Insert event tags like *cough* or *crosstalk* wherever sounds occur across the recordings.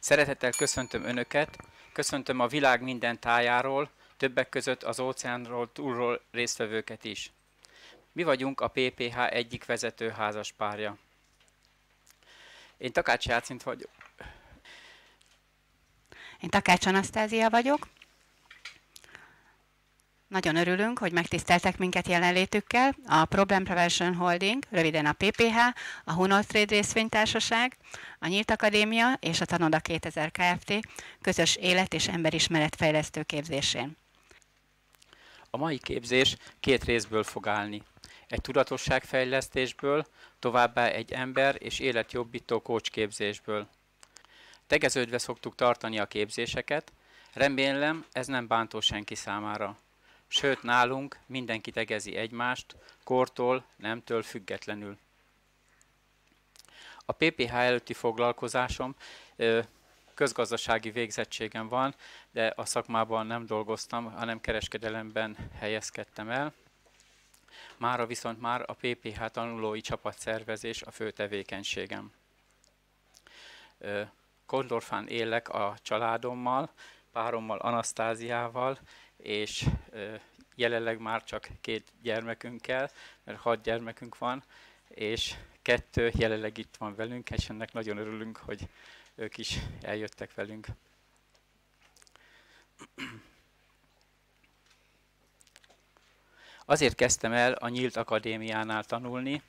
Szeretettel köszöntöm Önöket, köszöntöm a világ minden tájáról, többek között az óceánról túlról résztvevőket is. Mi vagyunk a PPH egyik vezető házaspárja. Én Takács Játszint vagyok. Én Takács Anasztázia vagyok. Nagyon örülünk, hogy megtiszteltek minket jelenlétükkel. A Problem Prevention Holding, röviden a PPH, a Hunol Trade részvénytársaság, a Nyílt Akadémia és a Tanoda 2000 Kft. közös élet- és emberismeretfejlesztő képzésén. A mai képzés két részből fog állni. Egy tudatosságfejlesztésből, továbbá egy ember és életjobbító coach képzésből. Tegeződve szoktuk tartani a képzéseket, remélem ez nem bántó senki számára. Sőt, nálunk mindenki tegezi egymást, kortól, nemtől függetlenül. A PPH előtti foglalkozásom közgazdasági végzettségem van, de a szakmában nem dolgoztam, hanem kereskedelemben helyezkedtem el. Mára viszont már a PPH tanulói csapatszervezés a fő tevékenységem. Kondorfán élek a családommal, párommal, Anasztáziával, és jelenleg már csak két gyermekünkkel, mert hat gyermekünk van, és kettő jelenleg itt van velünk, és ennek nagyon örülünk, hogy ők is eljöttek velünk. Azért kezdtem el a Nyílt Akadémiánál tanulni,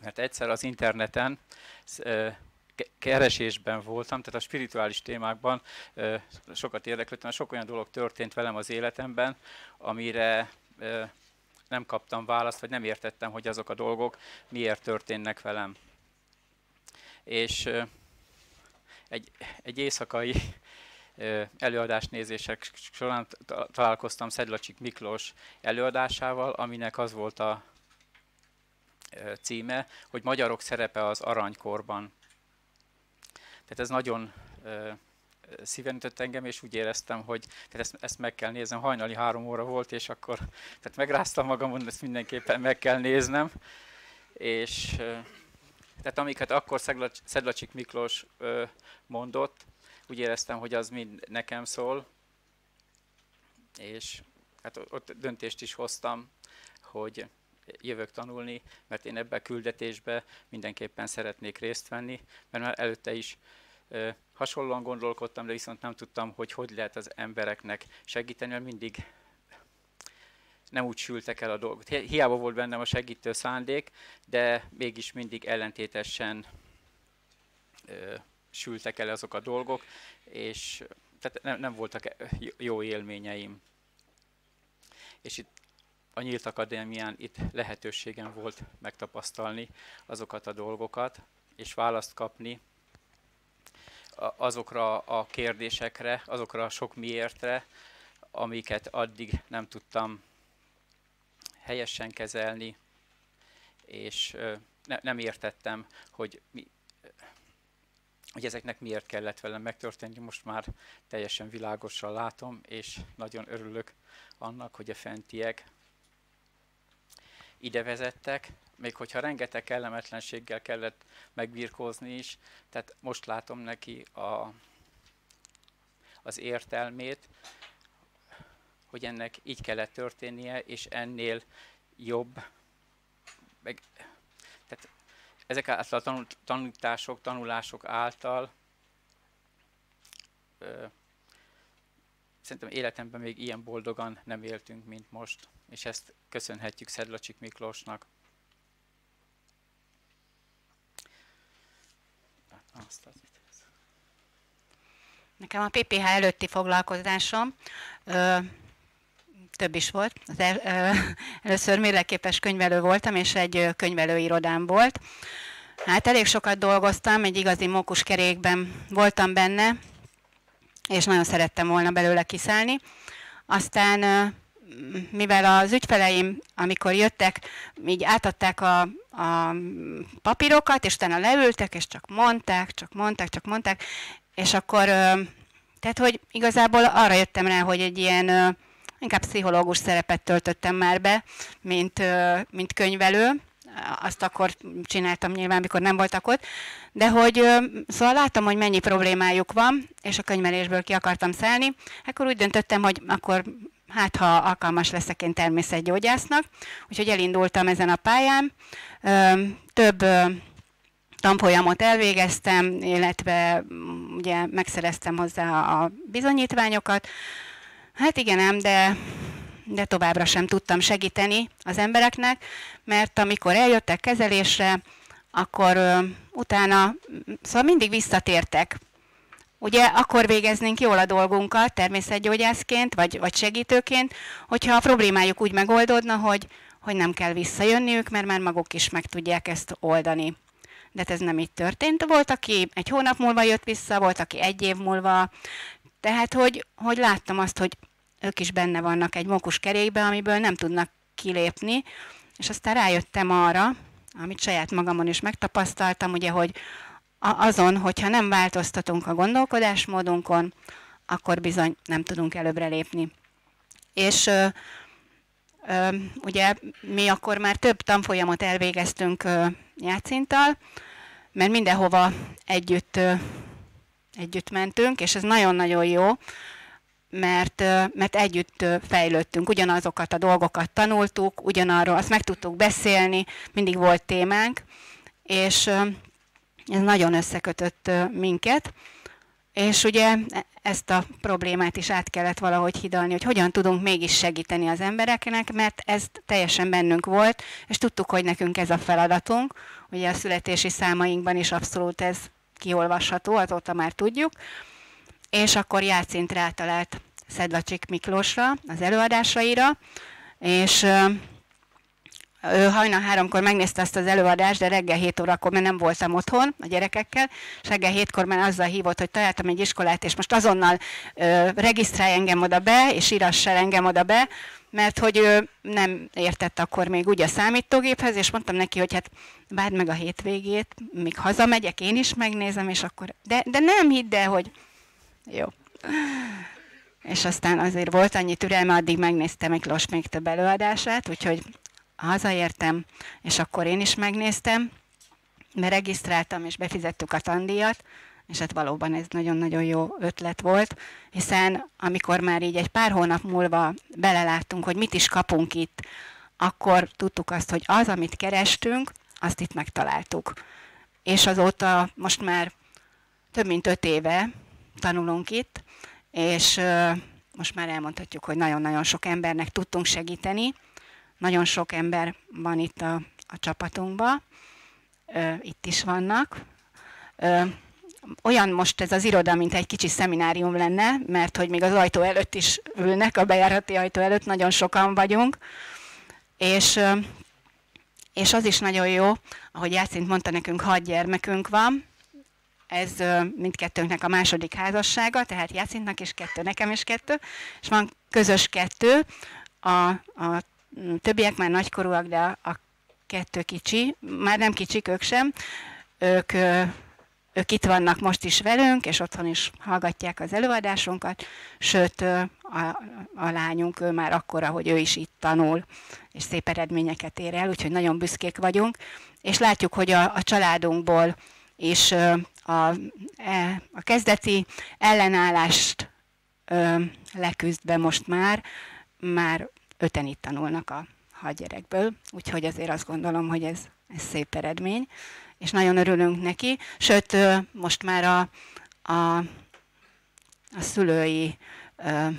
mert egyszer az interneten keresésben voltam, tehát a spirituális témákban sokat érdeklődtem, sok olyan dolog történt velem az életemben, amire nem kaptam választ, vagy nem értettem, hogy azok a dolgok miért történnek velem. És egy, egy éjszakai előadás nézések során találkoztam Szedlacsik Miklós előadásával, aminek az volt a címe, hogy magyarok szerepe az aranykorban. Tehát ez nagyon szíven ütött engem, és úgy éreztem, hogy tehát ezt, ezt meg kell néznem. Hajnali három óra volt, és akkor tehát megráztam magam, ezt mindenképpen meg kell néznem. És tehát amiket akkor Szedlacsik Miklós mondott, úgy éreztem, hogy az mind nekem szól, és hát ott döntést is hoztam, hogy jövök tanulni, mert én ebbe a küldetésbe mindenképpen szeretnék részt venni, mert már előtte is ö, hasonlóan gondolkodtam, de viszont nem tudtam, hogy hogy lehet az embereknek segíteni, mert mindig nem úgy sültek el a dolgok. Hiába volt bennem a segítő szándék, de mégis mindig ellentétesen ö, sültek el azok a dolgok, és tehát nem, nem voltak jó élményeim. És itt a Nyílt Akadémián itt lehetőségem volt megtapasztalni azokat a dolgokat, és választ kapni azokra a kérdésekre, azokra a sok miértre, amiket addig nem tudtam helyesen kezelni, és ne, nem értettem, hogy, mi, hogy ezeknek miért kellett velem megtörténni. Most már teljesen világosan látom, és nagyon örülök annak, hogy a fentiek ide vezettek, még hogyha rengeteg kellemetlenséggel kellett megbirkózni is, tehát most látom neki a, az értelmét, hogy ennek így kellett történnie, és ennél jobb, meg, tehát ezek által a tanítások, tanulások által ö, szerintem életemben még ilyen boldogan nem éltünk, mint most, és ezt köszönhetjük Szedlacsik Miklósnak. Nekem a PPH előtti foglalkozásom ö, több is volt. Az el, ö, először mérleképes könyvelő voltam, és egy könyvelőirodám volt. Hát elég sokat dolgoztam, egy igazi mókuskerékben voltam benne, és nagyon szerettem volna belőle kiszállni. Aztán mivel az ügyfeleim, amikor jöttek, így átadták a, a papírokat, és utána leültek, és csak mondták, csak mondták, csak mondták, és akkor, tehát hogy igazából arra jöttem rá, hogy egy ilyen inkább pszichológus szerepet töltöttem már be, mint, mint könyvelő, azt akkor csináltam nyilván, amikor nem voltak ott, de hogy szóval láttam, hogy mennyi problémájuk van, és a könyvelésből ki akartam szállni, akkor úgy döntöttem, hogy akkor hát ha alkalmas leszek én természetgyógyásznak, úgyhogy elindultam ezen a pályán. Több tanfolyamot elvégeztem, illetve mm, ugye megszereztem hozzá a bizonyítványokat. Hát igen ám, de, de továbbra sem tudtam segíteni az embereknek, mert amikor eljöttek kezelésre, akkor ö, utána, szóval mindig visszatértek. Ugye akkor végeznénk jól a dolgunkat természetgyógyászként, vagy, vagy segítőként, hogyha a problémájuk úgy megoldódna, hogy, hogy nem kell visszajönniük, mert már maguk is meg tudják ezt oldani de hát ez nem így történt. Volt, aki egy hónap múlva jött vissza, volt, aki egy év múlva. Tehát, hogy, hogy láttam azt, hogy ők is benne vannak egy mokus kerékbe, amiből nem tudnak kilépni, és aztán rájöttem arra, amit saját magamon is megtapasztaltam, ugye, hogy azon, hogyha nem változtatunk a gondolkodásmódunkon, akkor bizony nem tudunk előbbre lépni. És ö, ö, ugye mi akkor már több tanfolyamot elvégeztünk ö, játszintal, mert mindenhova együtt, együtt mentünk, és ez nagyon-nagyon jó, mert, mert együtt fejlődtünk, ugyanazokat a dolgokat tanultuk, ugyanarról, azt meg tudtuk beszélni, mindig volt témánk, és ez nagyon összekötött minket, és ugye ezt a problémát is át kellett valahogy hidalni, hogy hogyan tudunk mégis segíteni az embereknek, mert ez teljesen bennünk volt, és tudtuk, hogy nekünk ez a feladatunk. Ugye a születési számainkban is abszolút ez kiolvasható, azóta már tudjuk. És akkor játszint rátalált Szedlacsik Miklósra, az előadásaira, és ő hajnal háromkor megnézte azt az előadást, de reggel 7 órakor, mert nem voltam otthon a gyerekekkel, és reggel hétkor már azzal hívott, hogy találtam egy iskolát, és most azonnal ö, regisztrálj engem oda be, és írass el engem oda be, mert hogy ő nem értett akkor még úgy a számítógéphez, és mondtam neki, hogy hát várd meg a hétvégét, míg hazamegyek, én is megnézem, és akkor, de, de nem hidd el, hogy jó. És aztán azért volt annyi türelme, addig megnéztem Miklós még több előadását, úgyhogy hazaértem, és akkor én is megnéztem, mert regisztráltam, és befizettük a tandíjat, és hát valóban ez nagyon-nagyon jó ötlet volt, hiszen amikor már így egy pár hónap múlva beleláttunk, hogy mit is kapunk itt, akkor tudtuk azt, hogy az, amit kerestünk, azt itt megtaláltuk. És azóta most már több mint öt éve tanulunk itt, és most már elmondhatjuk, hogy nagyon-nagyon sok embernek tudtunk segíteni, nagyon sok ember van itt a, a csapatunkban, itt is vannak. Olyan most ez az iroda, mint egy kicsi szeminárium lenne, mert hogy még az ajtó előtt is ülnek, a bejárati ajtó előtt nagyon sokan vagyunk, és, és az is nagyon jó, ahogy Jászint mondta, nekünk hat gyermekünk van, ez mindkettőnknek a második házassága, tehát Jászintnak is kettő, nekem is kettő, és van közös kettő, a, a többiek már nagykorúak, de a kettő kicsi, már nem kicsik ők sem, ők, ők itt vannak most is velünk, és otthon is hallgatják az előadásunkat, sőt a, a lányunk ő már akkora, hogy ő is itt tanul, és szép eredményeket ér el, úgyhogy nagyon büszkék vagyunk, és látjuk, hogy a, a családunkból is a, e, a kezdeti ellenállást ö, leküzdve most már, már öten itt tanulnak a hadgyerekből, úgyhogy azért azt gondolom, hogy ez, ez szép eredmény, és nagyon örülünk neki. Sőt, most már a, a, a szülői *laughs*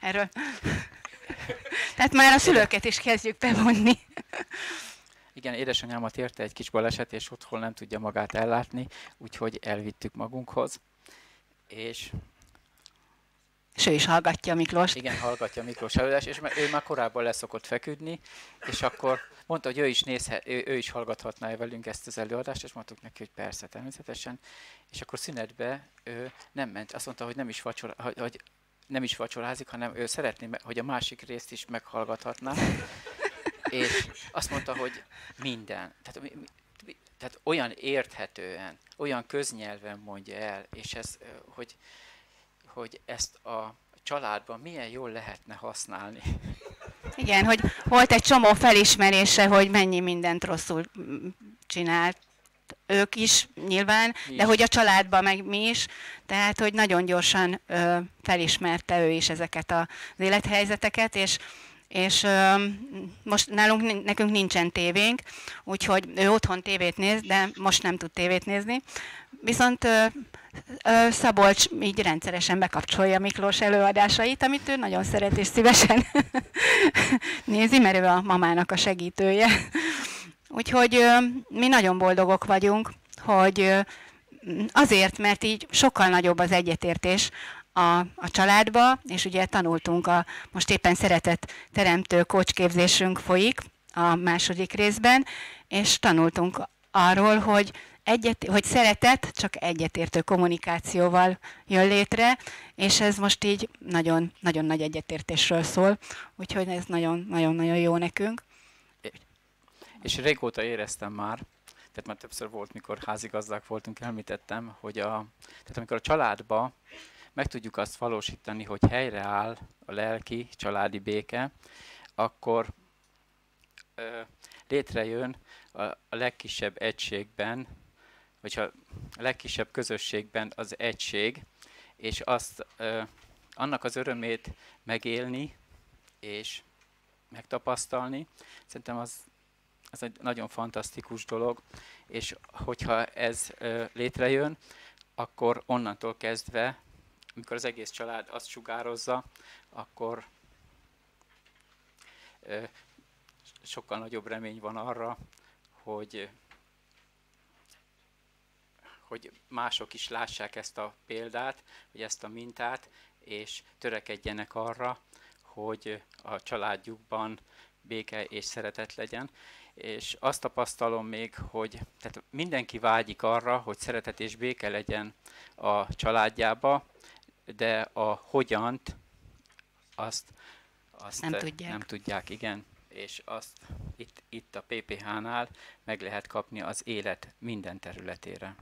erről. Tehát már a szülőket is kezdjük bevonni. Igen, édesanyámat érte egy kis baleset, és otthon nem tudja magát ellátni, úgyhogy elvittük magunkhoz. És és ő is hallgatja Miklós. Igen, hallgatja Miklós előadás, és ő már korábban leszokott feküdni, és akkor mondta, hogy ő is, nézhet, ő, ő is hallgathatná velünk ezt az előadást, és mondtuk neki, hogy persze, természetesen. És akkor szünetbe ő nem ment. Azt mondta, hogy nem is, vacsora, hogy, hogy nem is vacsorázik, hanem ő szeretné, hogy a másik részt is meghallgathatná. És azt mondta, hogy minden. Tehát, tehát olyan érthetően, olyan köznyelven mondja el, és ez, hogy hogy ezt a családban milyen jól lehetne használni. Igen, hogy volt egy csomó felismerése, hogy mennyi mindent rosszul csinált ők is nyilván, mi de hogy a családban meg mi is, tehát hogy nagyon gyorsan ö, felismerte ő is ezeket az élethelyzeteket, és és most nálunk nekünk nincsen tévénk, úgyhogy ő otthon tévét néz, de most nem tud tévét nézni. Viszont Szabolcs így rendszeresen bekapcsolja Miklós előadásait, amit ő nagyon szeret és szívesen *laughs* nézi, mert ő a mamának a segítője. Úgyhogy mi nagyon boldogok vagyunk, hogy azért, mert így sokkal nagyobb az egyetértés a, a családba, és ugye tanultunk, a, most éppen szeretett teremtő kócsképzésünk folyik a második részben, és tanultunk arról, hogy egyet, hogy szeretet csak egyetértő kommunikációval jön létre, és ez most így nagyon, nagyon nagy egyetértésről szól, úgyhogy ez nagyon-nagyon jó nekünk. És régóta éreztem már, tehát már többször volt, mikor házigazdák voltunk, említettem, hogy a, tehát amikor a családba meg tudjuk azt valósítani, hogy helyreáll a lelki, családi béke, akkor ö, létrejön a, a legkisebb egységben, vagy a legkisebb közösségben az egység, és azt ö, annak az örömét megélni és megtapasztalni, szerintem az, az egy nagyon fantasztikus dolog, és hogyha ez ö, létrejön, akkor onnantól kezdve amikor az egész család azt sugározza, akkor sokkal nagyobb remény van arra, hogy, hogy mások is lássák ezt a példát, vagy ezt a mintát, és törekedjenek arra, hogy a családjukban béke és szeretet legyen. És azt tapasztalom még, hogy tehát mindenki vágyik arra, hogy szeretet és béke legyen a családjába, de a hogyant azt, azt nem, tudják. nem tudják, igen. És azt itt, itt a PPH-nál meg lehet kapni az élet minden területére.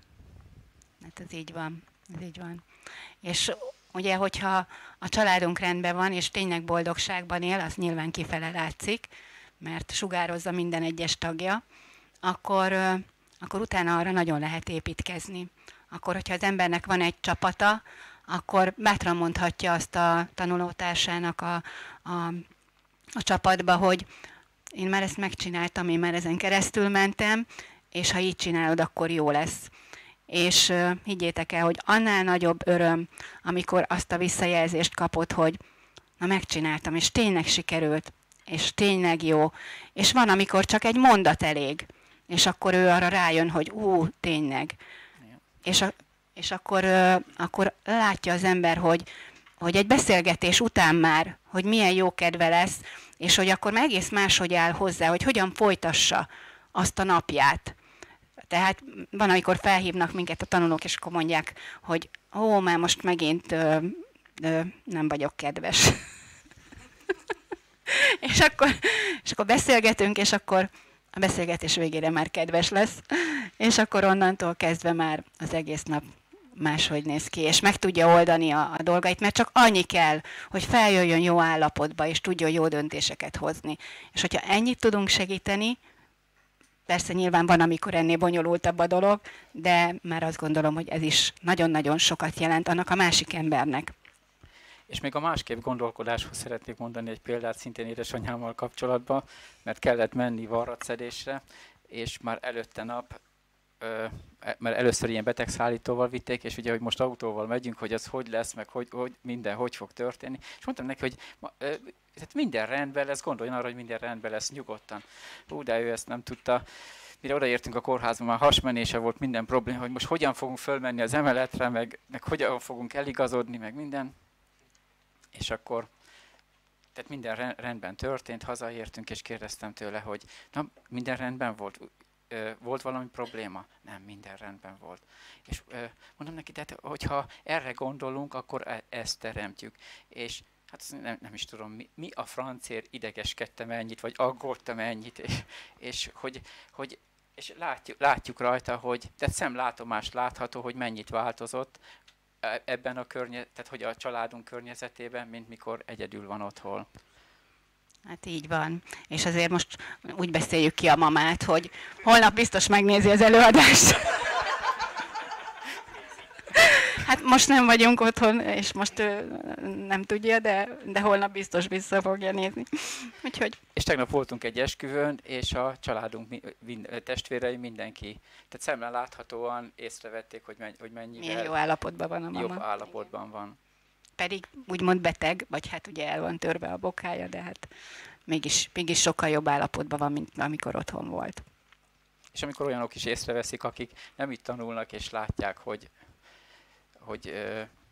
Hát ez így van, ez így van. És ugye, hogyha a családunk rendben van, és tényleg boldogságban él, az nyilván kifele látszik, mert sugározza minden egyes tagja, akkor, akkor utána arra nagyon lehet építkezni. Akkor, hogyha az embernek van egy csapata, akkor bátran mondhatja azt a tanulótársának a, a, a csapatba, hogy én már ezt megcsináltam, én már ezen keresztül mentem, és ha így csinálod, akkor jó lesz. És uh, higgyétek el, hogy annál nagyobb öröm, amikor azt a visszajelzést kapod, hogy na megcsináltam, és tényleg sikerült, és tényleg jó. És van, amikor csak egy mondat elég, és akkor ő arra rájön, hogy ú, tényleg. És a, és akkor, akkor látja az ember, hogy, hogy egy beszélgetés után már, hogy milyen jó kedve lesz, és hogy akkor meg egész máshogy áll hozzá, hogy hogyan folytassa azt a napját. Tehát van, amikor felhívnak minket a tanulók, és akkor mondják, hogy ó, már most megint ö, ö, nem vagyok kedves. *laughs* és, akkor, és akkor beszélgetünk, és akkor a beszélgetés végére már kedves lesz, és akkor onnantól kezdve már az egész nap máshogy néz ki, és meg tudja oldani a, a dolgait, mert csak annyi kell, hogy feljöjjön jó állapotba, és tudjon jó döntéseket hozni. És hogyha ennyit tudunk segíteni, persze nyilván van, amikor ennél bonyolultabb a dolog, de már azt gondolom, hogy ez is nagyon-nagyon sokat jelent annak a másik embernek. És még a másképp gondolkodáshoz szeretnék mondani egy példát szintén édesanyámmal kapcsolatban, mert kellett menni varratszedésre, és már előtte nap mert először ilyen betegszállítóval vitték, és ugye, hogy most autóval megyünk, hogy ez hogy lesz, meg hogy, hogy minden hogy fog történni. És mondtam neki, hogy ma, tehát minden rendben lesz, gondoljon arra, hogy minden rendben lesz, nyugodtan. Ú, de ő ezt nem tudta. Mire odaértünk a kórházba, már hasmenése volt minden probléma, hogy most hogyan fogunk fölmenni az emeletre, meg, meg hogyan fogunk eligazodni, meg minden. És akkor tehát minden rendben történt, hazaértünk, és kérdeztem tőle, hogy na, minden rendben volt, volt valami probléma? Nem, minden rendben volt. És mondom neki, tehát hogyha erre gondolunk, akkor e- ezt teremtjük. És hát nem, nem is tudom, mi, mi a francér idegeskedtem ennyit, vagy aggódtam ennyit, és, és hogy, hogy és látjuk, látjuk rajta, hogy, tehát szemlátomás látható, hogy mennyit változott e- ebben a környezetben, tehát hogy a családunk környezetében, mint mikor egyedül van otthon. Hát így van. És azért most úgy beszéljük ki a mamát, hogy holnap biztos megnézi az előadást. Hát most nem vagyunk otthon, és most ő nem tudja, de, de holnap biztos vissza fogja nézni. Úgyhogy... És tegnap voltunk egy esküvőn, és a családunk, testvérei, mindenki, tehát szemben láthatóan észrevették, hogy, menny, hogy mennyivel Milyen jó állapotban van a mama. jobb állapotban van. Pedig úgymond beteg, vagy hát ugye el van törve a bokája, de hát mégis, mégis sokkal jobb állapotban van, mint amikor otthon volt. És amikor olyanok is észreveszik, akik nem itt tanulnak, és látják, hogy hogy,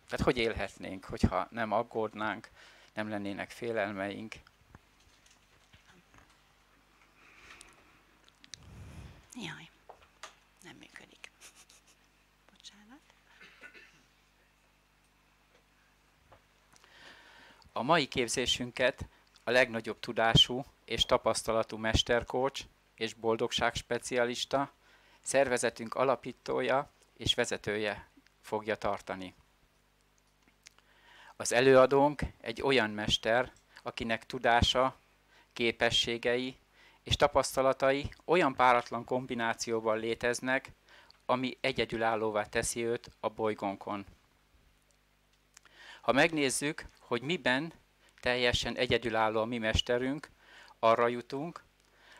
tehát hogy élhetnénk, hogyha nem aggódnánk, nem lennének félelmeink. Jaj, nem működik. Bocsánat. A mai képzésünket a legnagyobb tudású és tapasztalatú mesterkócs és boldogság specialista, szervezetünk alapítója és vezetője fogja tartani. Az előadónk egy olyan mester, akinek tudása, képességei és tapasztalatai olyan páratlan kombinációban léteznek, ami egyedülállóvá teszi őt a bolygónkon. Ha megnézzük, hogy miben teljesen egyedülálló a mi mesterünk, arra jutunk,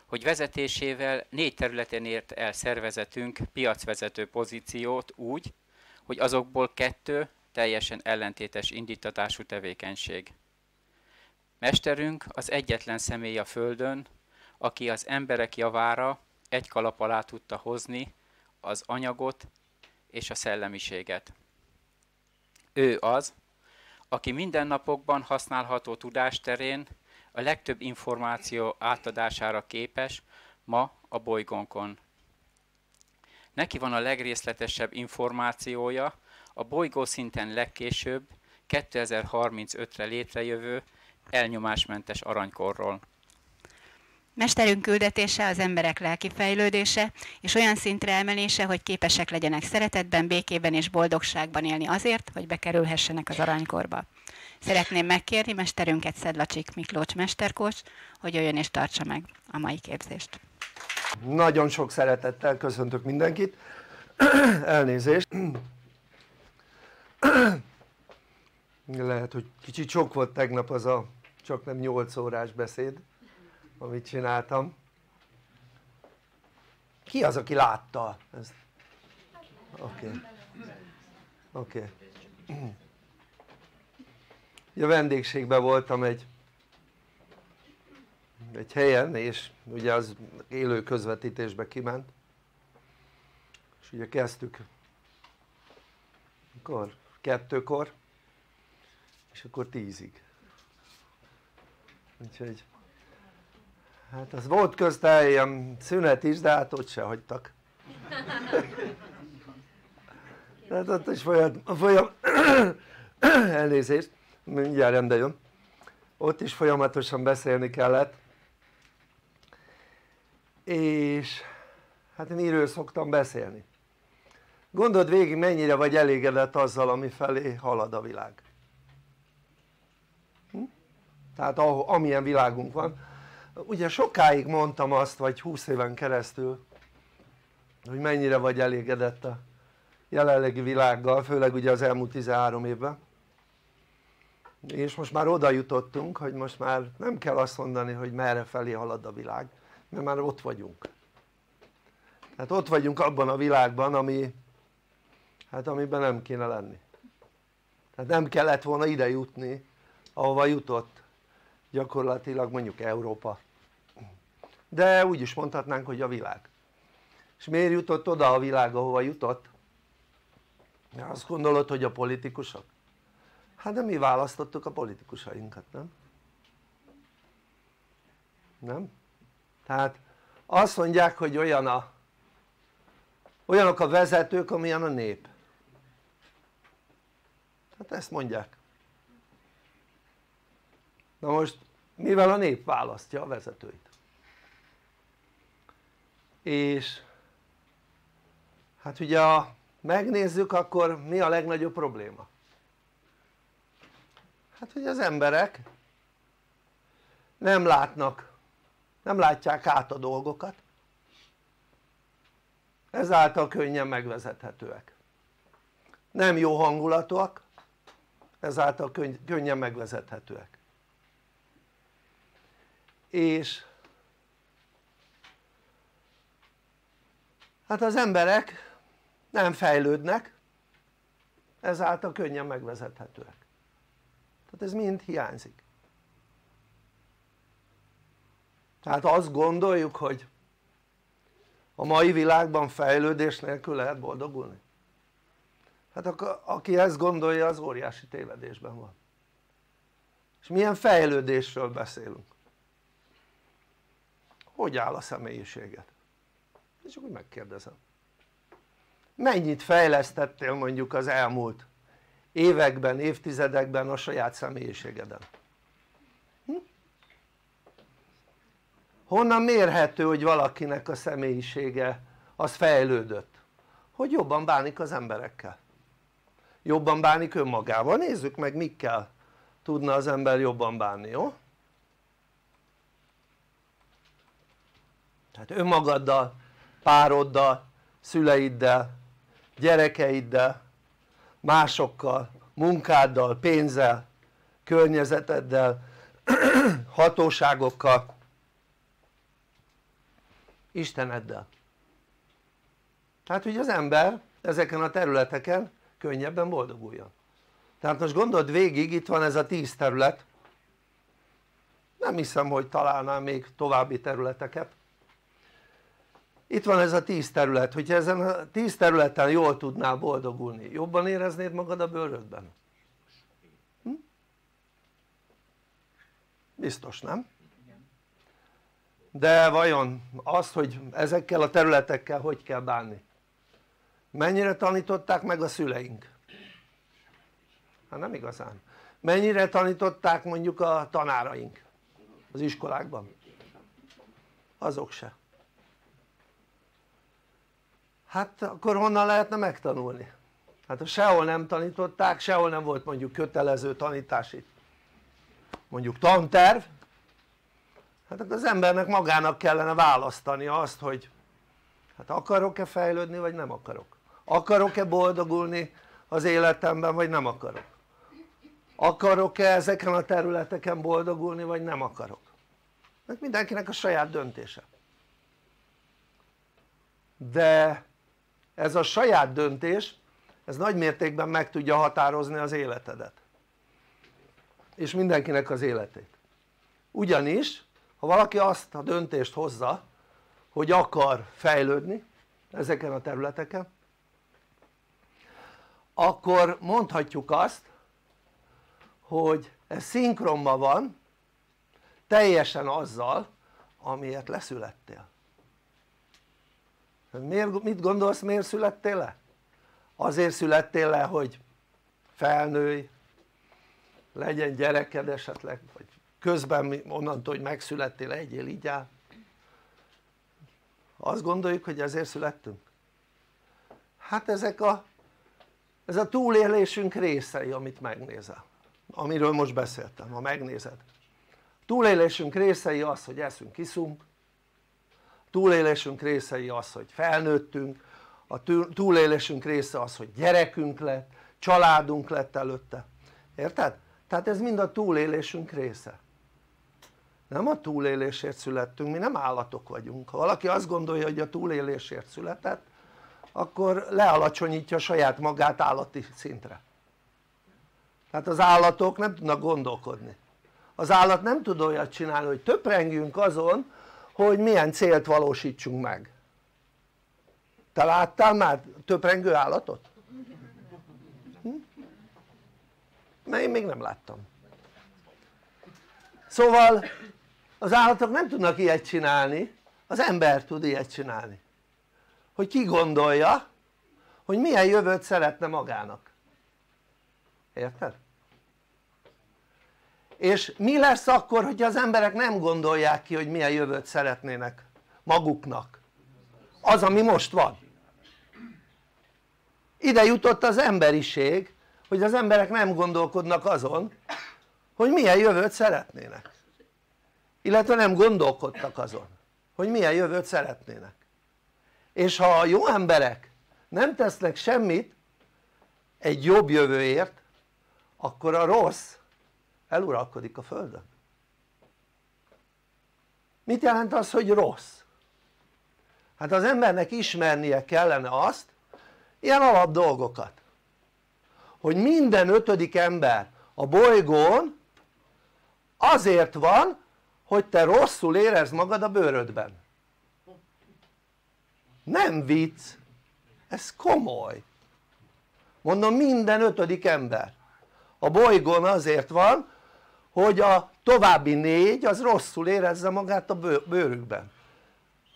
hogy vezetésével négy területen ért el szervezetünk piacvezető pozíciót úgy, hogy azokból kettő teljesen ellentétes indítatású tevékenység. Mesterünk az egyetlen személy a Földön, aki az emberek javára egy kalap alá tudta hozni az anyagot és a szellemiséget. Ő az, aki mindennapokban használható tudásterén a legtöbb információ átadására képes ma a bolygónkon. Neki van a legrészletesebb információja a bolygó szinten legkésőbb 2035-re létrejövő elnyomásmentes aranykorról. Mesterünk küldetése az emberek lelki fejlődése, és olyan szintre emelése, hogy képesek legyenek szeretetben, békében és boldogságban élni azért, hogy bekerülhessenek az aranykorba. Szeretném megkérni mesterünket Szedlacsik Miklós mesterkós, hogy jöjjön és tartsa meg a mai képzést. Nagyon sok szeretettel köszöntök mindenkit. *clears throat* Elnézést. *clears throat* Lehet, hogy kicsit sok volt tegnap az a csak nem 8 órás beszéd, amit csináltam. Ki az, aki látta? Oké. Oké. Okay. Okay. A vendégségben voltam egy egy helyen és ugye az élő közvetítésbe kiment és ugye kezdtük mikor? kettőkor és akkor tízig úgyhogy hát az volt közte ilyen szünet is de hát ott se hagytak. Tehát ott is folyam, folyam *coughs* elnézést mindjárt rendbe jön. Ott is folyamatosan beszélni kellett. És hát miről szoktam beszélni? gondold végig mennyire vagy elégedett azzal ami felé halad a világ. Hm? tehát amilyen világunk van ugye sokáig mondtam azt vagy 20 éven keresztül hogy mennyire vagy elégedett a jelenlegi világgal főleg ugye az elmúlt 13 évben. És most már oda jutottunk hogy most már nem kell azt mondani hogy merre felé halad a világ mert már ott vagyunk. Tehát ott vagyunk abban a világban ami hát amiben nem kéne lenni. Tehát nem kellett volna ide jutni ahova jutott gyakorlatilag mondjuk Európa de úgy is mondhatnánk hogy a világ és miért jutott oda a világ ahova jutott? azt gondolod hogy a politikusok? hát de mi választottuk a politikusainkat nem? nem? tehát azt mondják hogy olyan a olyanok a vezetők amilyen a nép hát ezt mondják na most mivel a nép választja a vezetőit és hát ugye ha megnézzük akkor mi a legnagyobb probléma? hát hogy az emberek nem látnak nem látják át a dolgokat. Ezáltal könnyen megvezethetőek. Nem jó hangulatúak ezáltal könnyen megvezethetőek. És hát az emberek nem fejlődnek ezáltal könnyen megvezethetőek. Tehát ez mind hiányzik. Tehát azt gondoljuk hogy a mai világban fejlődés nélkül lehet boldogulni. Hát aki ezt gondolja az óriási tévedésben van. És milyen fejlődésről beszélünk? Hogy áll a személyiséget? És akkor megkérdezem mennyit fejlesztettél mondjuk az elmúlt években, évtizedekben a saját személyiségeden? Hm? honnan mérhető hogy valakinek a személyisége az fejlődött? hogy jobban bánik az emberekkel jobban bánik önmagával, nézzük meg mikkel tudna az ember jobban bánni, jó? tehát önmagaddal, pároddal, szüleiddel, gyerekeiddel, másokkal, munkáddal, pénzzel, környezeteddel, *clears throat* hatóságokkal, Isteneddel. Tehát hogy az ember ezeken a területeken könnyebben boldoguljon. Tehát most gondold végig itt van ez a tíz terület. Nem hiszem hogy találnám még további területeket itt van ez a tíz terület, hogyha ezen a tíz területen jól tudnál boldogulni, jobban éreznéd magad a bőrödben? Hm? biztos nem? de vajon az hogy ezekkel a területekkel hogy kell bánni? mennyire tanították meg a szüleink? hát nem igazán mennyire tanították mondjuk a tanáraink az iskolákban? azok se hát akkor honnan lehetne megtanulni? hát sehol nem tanították, sehol nem volt mondjuk kötelező tanítási mondjuk tanterv. Hát akkor az embernek magának kellene választani azt hogy hát akarok-e fejlődni vagy nem akarok? Akarok-e boldogulni az életemben vagy nem akarok? Akarok-e ezeken a területeken boldogulni vagy nem akarok? Mert mindenkinek a saját döntése. De ez a saját döntés ez nagy mértékben meg tudja határozni az életedet. És mindenkinek az életét. Ugyanis ha valaki azt a döntést hozza hogy akar fejlődni ezeken a területeken akkor mondhatjuk azt hogy ez szinkronban van teljesen azzal amiért leszülettél miért, mit gondolsz miért születtél le? azért születtél le hogy felnőj legyen gyereked esetleg vagy közben onnantól hogy megszülettél egyél így áll azt gondoljuk hogy ezért születtünk? hát ezek a ez a túlélésünk részei amit megnézel amiről most beszéltem, ha megnézed túlélésünk részei az hogy eszünk, iszunk túlélésünk részei az hogy felnőttünk a túlélésünk része az hogy gyerekünk lett, családunk lett előtte, érted? tehát ez mind a túlélésünk része. Nem a túlélésért születtünk, mi nem állatok vagyunk, ha valaki azt gondolja hogy a túlélésért született akkor lealacsonyítja saját magát állati szintre. Tehát az állatok nem tudnak gondolkodni. Az állat nem tud olyat csinálni hogy töprengjünk azon hogy milyen célt valósítsunk meg te láttál már töprengő állatot? Hm? mert én még nem láttam szóval az állatok nem tudnak ilyet csinálni az ember tud ilyet csinálni hogy ki gondolja hogy milyen jövőt szeretne magának érted? És mi lesz akkor hogyha az emberek nem gondolják ki hogy milyen jövőt szeretnének maguknak? Az ami most van. Ide jutott az emberiség hogy az emberek nem gondolkodnak azon hogy milyen jövőt szeretnének. Illetve nem gondolkodtak azon hogy milyen jövőt szeretnének. És ha a jó emberek nem tesznek semmit egy jobb jövőért akkor a rossz eluralkodik a földön. Mit jelent az hogy rossz? hát az embernek ismernie kellene azt ilyen alap dolgokat. Hogy minden ötödik ember a bolygón azért van hogy te rosszul érezd magad a bőrödben. Nem vicc. Ez komoly. Mondom minden ötödik ember a bolygón azért van hogy a további négy az rosszul érezze magát a bőrükben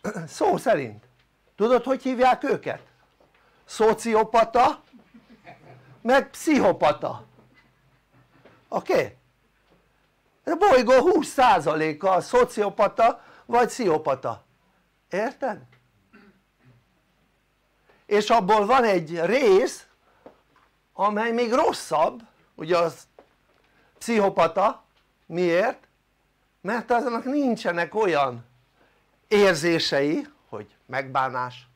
*clears throat* szó szerint tudod hogy hívják őket? szociopata meg pszichopata oké? Okay? a bolygó 20%-a a szociopata vagy pszichopata érted? és abból van egy rész amely még rosszabb ugye az pszichopata miért? mert aznak nincsenek olyan érzései hogy megbánás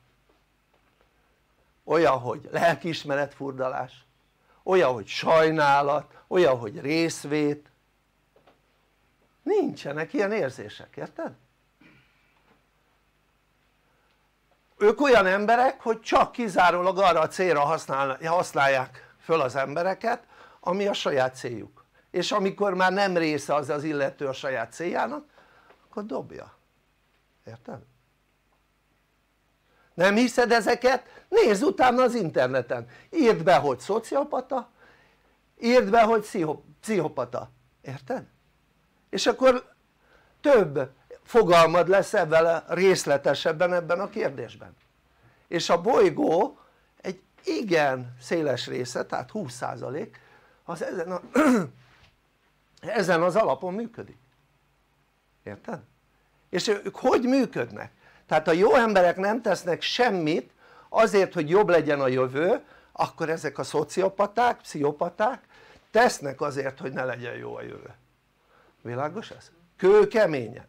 olyan hogy lelkiismeretfurdalás olyan hogy sajnálat, olyan hogy részvét nincsenek ilyen érzések, érted? ők olyan emberek hogy csak kizárólag arra a célra használják föl az embereket ami a saját céljuk és amikor már nem része az az illető a saját céljának akkor dobja, érted? nem hiszed ezeket? nézd utána az interneten írd be hogy szociopata írd be hogy pszichopata, érted? és akkor több fogalmad lesz ebben részletesebben ebben a kérdésben és a bolygó egy igen széles része tehát 20% az ezen, a, *clears throat* ezen az alapon működik érted? és ők hogy működnek? tehát a jó emberek nem tesznek semmit azért hogy jobb legyen a jövő akkor ezek a szociopaták, pszichopaták tesznek azért hogy ne legyen jó a jövő világos ez? kőkeményen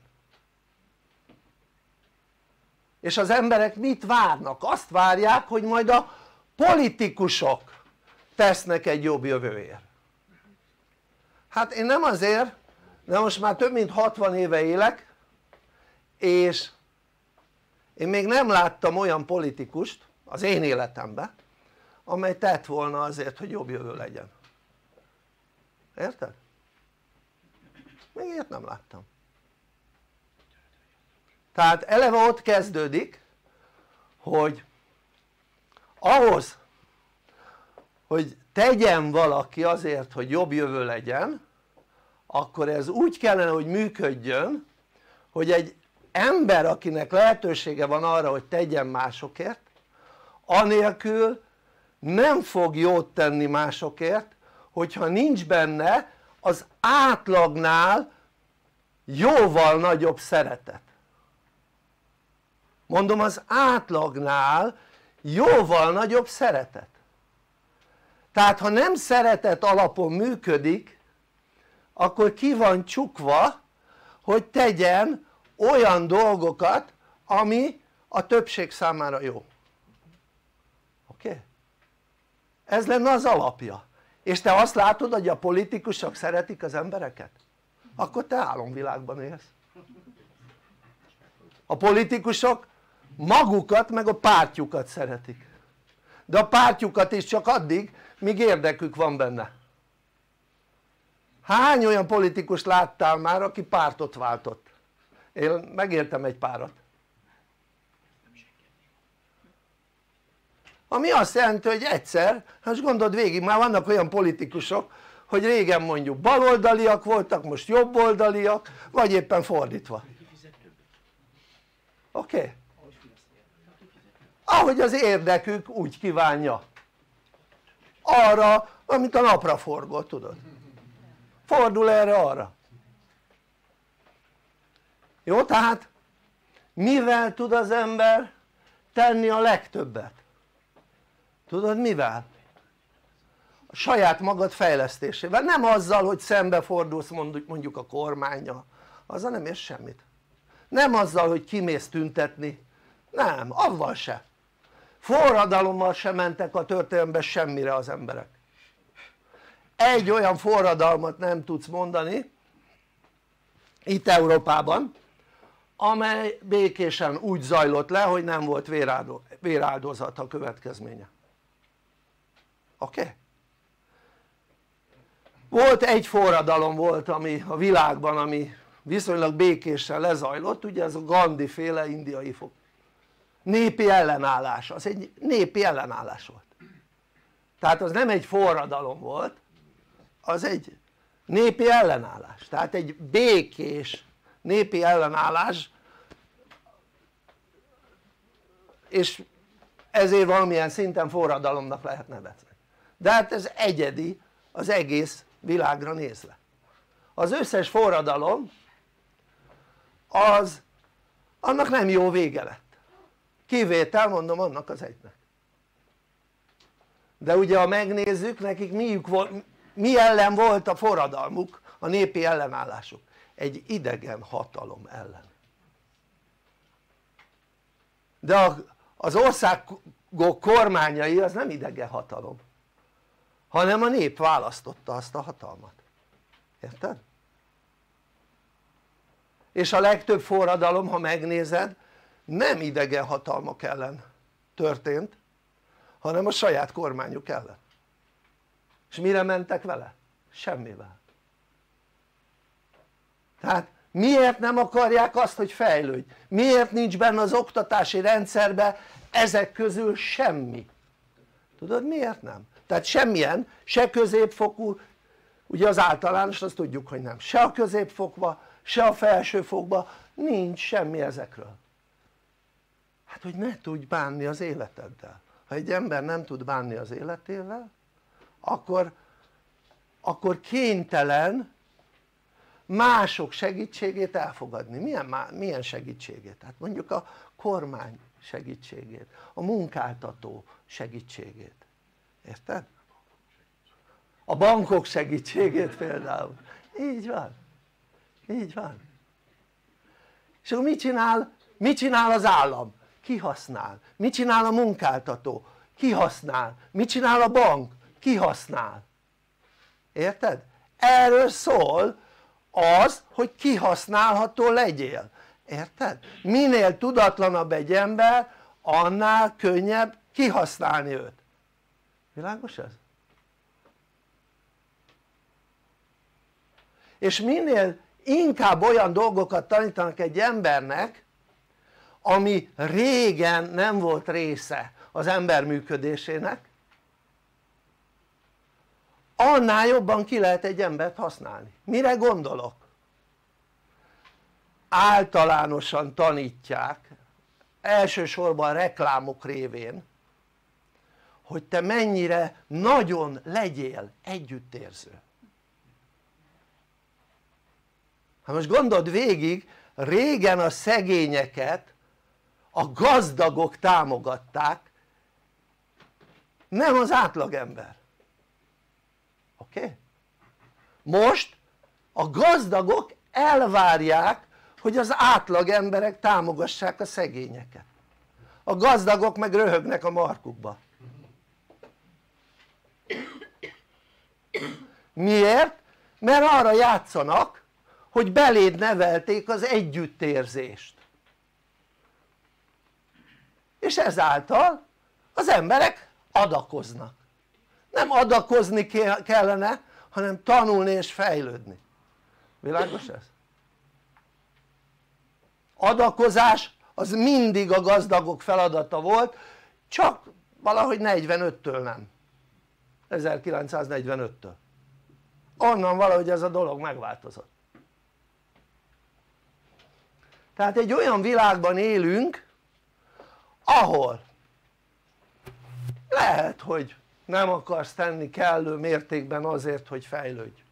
és az emberek mit várnak? azt várják hogy majd a politikusok tesznek egy jobb jövőért hát én nem azért de most már több mint 60 éve élek és én még nem láttam olyan politikust az én életemben amely tett volna azért hogy jobb jövő legyen érted? még ilyet nem láttam tehát eleve ott kezdődik hogy ahhoz hogy tegyen valaki azért hogy jobb jövő legyen akkor ez úgy kellene hogy működjön hogy egy ember akinek lehetősége van arra hogy tegyen másokért anélkül nem fog jót tenni másokért hogyha nincs benne az átlagnál jóval nagyobb szeretet. Mondom az átlagnál jóval nagyobb szeretet. Tehát ha nem szeretet alapon működik akkor ki van csukva hogy tegyen olyan dolgokat ami a többség számára jó oké? Okay? ez lenne az alapja és te azt látod hogy a politikusok szeretik az embereket? akkor te álomvilágban élsz a politikusok magukat meg a pártjukat szeretik de a pártjukat is csak addig míg érdekük van benne hány olyan politikus láttál már aki pártot váltott? én megértem egy párat ami azt jelenti hogy egyszer, most gondold végig már vannak olyan politikusok hogy régen mondjuk baloldaliak voltak most jobboldaliak vagy éppen fordítva oké? Okay? ahogy az érdekük úgy kívánja arra amit a napra forgott tudod fordul erre arra. Jó tehát mivel tud az ember tenni a legtöbbet? tudod mivel? a saját magad fejlesztésével, nem azzal hogy szembefordulsz mondjuk a kormánya. Azzal nem érsz semmit. Nem azzal hogy kimész tüntetni. Nem, avval se. Forradalommal sem mentek a történelemben semmire az emberek egy olyan forradalmat nem tudsz mondani itt Európában amely békésen úgy zajlott le hogy nem volt véráldozat a következménye oké? Okay? volt egy forradalom volt ami a világban ami viszonylag békésen lezajlott ugye ez a Gandhi féle indiai fog népi ellenállás, az egy népi ellenállás volt tehát az nem egy forradalom volt az egy népi ellenállás. Tehát egy békés népi ellenállás és ezért valamilyen szinten forradalomnak lehet nevezni. De hát ez egyedi az egész világra nézve. Az összes forradalom az annak nem jó vége lett. Kivétel mondom annak az egynek. De ugye ha megnézzük nekik miük volt, mi ellen volt a forradalmuk a népi ellenállásuk? Egy idegen hatalom ellen. De az országok kormányai az nem idegen hatalom hanem a nép választotta azt a hatalmat. Érted? és a legtöbb forradalom ha megnézed nem idegen hatalmak ellen történt hanem a saját kormányuk ellen és mire mentek vele? semmivel tehát miért nem akarják azt hogy fejlődj? miért nincs benne az oktatási rendszerben ezek közül semmi? tudod miért nem? tehát semmilyen se középfokú ugye az általános azt tudjuk hogy nem se a középfokba se a felsőfokba nincs semmi ezekről hát hogy ne tudj bánni az életeddel ha egy ember nem tud bánni az életével akkor, akkor kénytelen mások segítségét elfogadni, milyen, milyen segítségét? hát mondjuk a kormány segítségét, a munkáltató segítségét, érted? a bankok segítségét például, így van, így van és akkor mit csinál? mit csinál az állam? kihasznál, mit csinál a munkáltató? kihasznál, mit csinál a bank? Kihasznál, érted? erről szól az hogy kihasználható legyél, érted? minél tudatlanabb egy ember annál könnyebb kihasználni őt világos ez? és minél inkább olyan dolgokat tanítanak egy embernek ami régen nem volt része az ember működésének annál jobban ki lehet egy embert használni, mire gondolok? általánosan tanítják elsősorban reklámok révén hogy te mennyire nagyon legyél együttérző. Hát most gondold végig régen a szegényeket a gazdagok támogatták nem az átlagember oké? Most a gazdagok elvárják hogy az átlag emberek támogassák a szegényeket a gazdagok meg röhögnek a markukba miért? mert arra játszanak hogy beléd nevelték az együttérzést és ezáltal az emberek adakoznak nem adakozni kellene hanem tanulni és fejlődni. Világos ez? adakozás az mindig a gazdagok feladata volt csak valahogy 45-től nem. 1945-től onnan valahogy ez a dolog megváltozott. Tehát egy olyan világban élünk ahol lehet hogy nem akarsz tenni kellő mértékben azért hogy fejlődj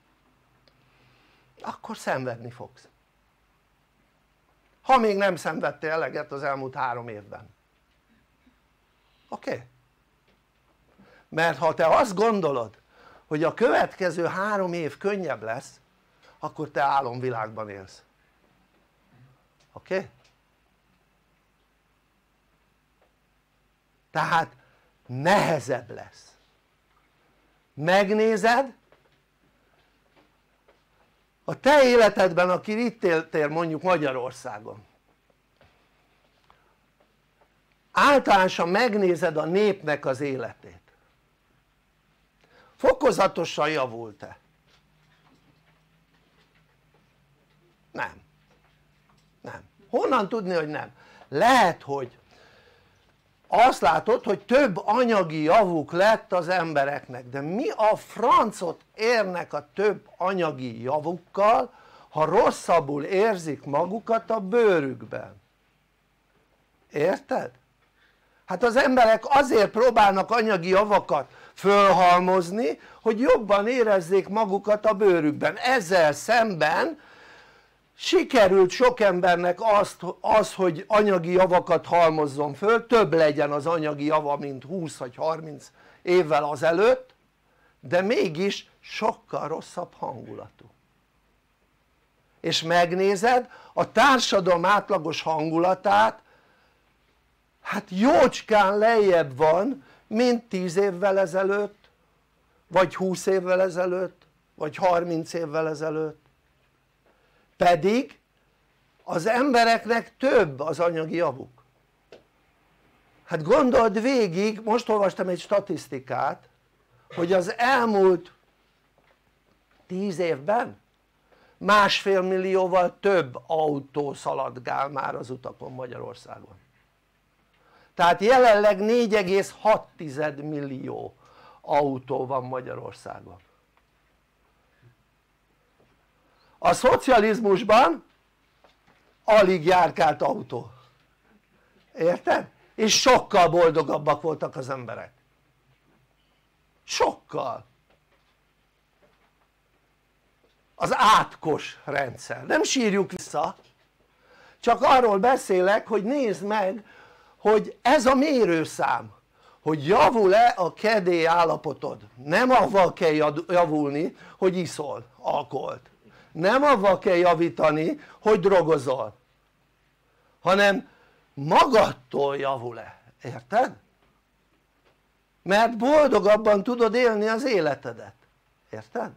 akkor szenvedni fogsz ha még nem szenvedtél eleget az elmúlt három évben oké? Okay? mert ha te azt gondolod hogy a következő három év könnyebb lesz akkor te álomvilágban élsz oké? Okay? tehát nehezebb lesz megnézed a te életedben aki itt éltél mondjuk Magyarországon általánosan megnézed a népnek az életét fokozatosan javult-e? nem nem, honnan tudni hogy nem? lehet hogy azt látod hogy több anyagi javuk lett az embereknek de mi a francot érnek a több anyagi javukkal ha rosszabbul érzik magukat a bőrükben érted? hát az emberek azért próbálnak anyagi javakat fölhalmozni hogy jobban érezzék magukat a bőrükben ezzel szemben sikerült sok embernek azt, az hogy anyagi javakat halmozzon föl, több legyen az anyagi java mint 20 vagy 30 évvel azelőtt de mégis sokkal rosszabb hangulatú. És megnézed a társadalom átlagos hangulatát hát jócskán lejjebb van mint 10 évvel ezelőtt vagy 20 évvel ezelőtt vagy 30 évvel ezelőtt pedig az embereknek több az anyagi javuk. Hát gondold végig, most olvastam egy statisztikát hogy az elmúlt 10 évben másfél millióval több autó szaladgál már az utakon Magyarországon. Tehát jelenleg 4,6 millió autó van Magyarországon a szocializmusban alig járkált autó. Érted? és sokkal boldogabbak voltak az emberek. Sokkal. Az átkos rendszer, nem sírjuk vissza. Csak arról beszélek hogy nézd meg hogy ez a mérőszám hogy javul-e a kedély állapotod. Nem avval kell javulni hogy iszol alkoholt nem avval kell javítani hogy drogozol hanem magadtól javul-e, érted? mert boldogabban tudod élni az életedet, érted?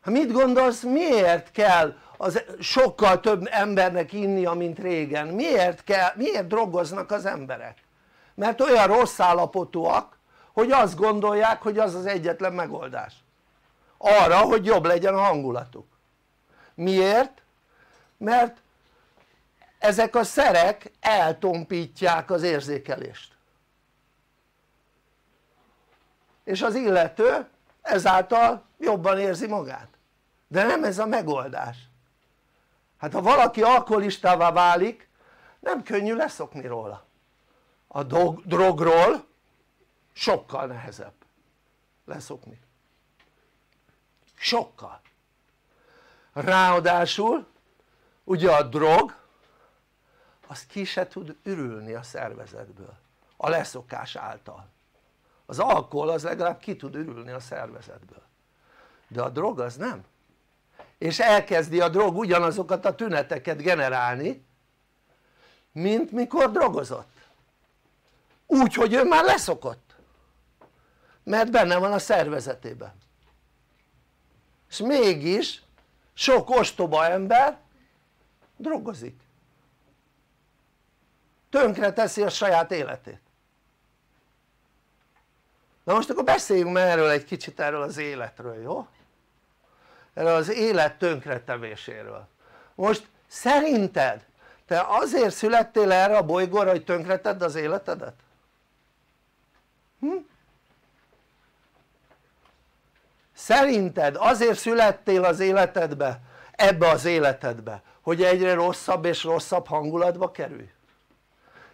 Hát mit gondolsz miért kell az sokkal több embernek innia mint régen, miért, kell, miért drogoznak az emberek? mert olyan rossz állapotúak hogy azt gondolják hogy az az egyetlen megoldás arra hogy jobb legyen a hangulatuk. Miért? mert ezek a szerek eltompítják az érzékelést. És az illető ezáltal jobban érzi magát. De nem ez a megoldás. Hát ha valaki alkoholistává válik nem könnyű leszokni róla. A drogról sokkal nehezebb leszokni sokkal. Ráadásul ugye a drog az ki se tud ürülni a szervezetből a leszokás által. Az alkohol az legalább ki tud ürülni a szervezetből. De a drog az nem. És elkezdi a drog ugyanazokat a tüneteket generálni mint mikor drogozott. Úgy hogy ő már leszokott. Mert benne van a szervezetében és mégis sok ostoba ember drogozik tönkre teszi a saját életét na most akkor beszéljünk már erről egy kicsit erről az életről jó? erről az élet tönkretevéséről most szerinted te azért születtél erre a bolygóra hogy tönkreted az életedet? Hm? Szerinted azért születtél az életedbe ebbe az életedbe hogy egyre rosszabb és rosszabb hangulatba kerülj?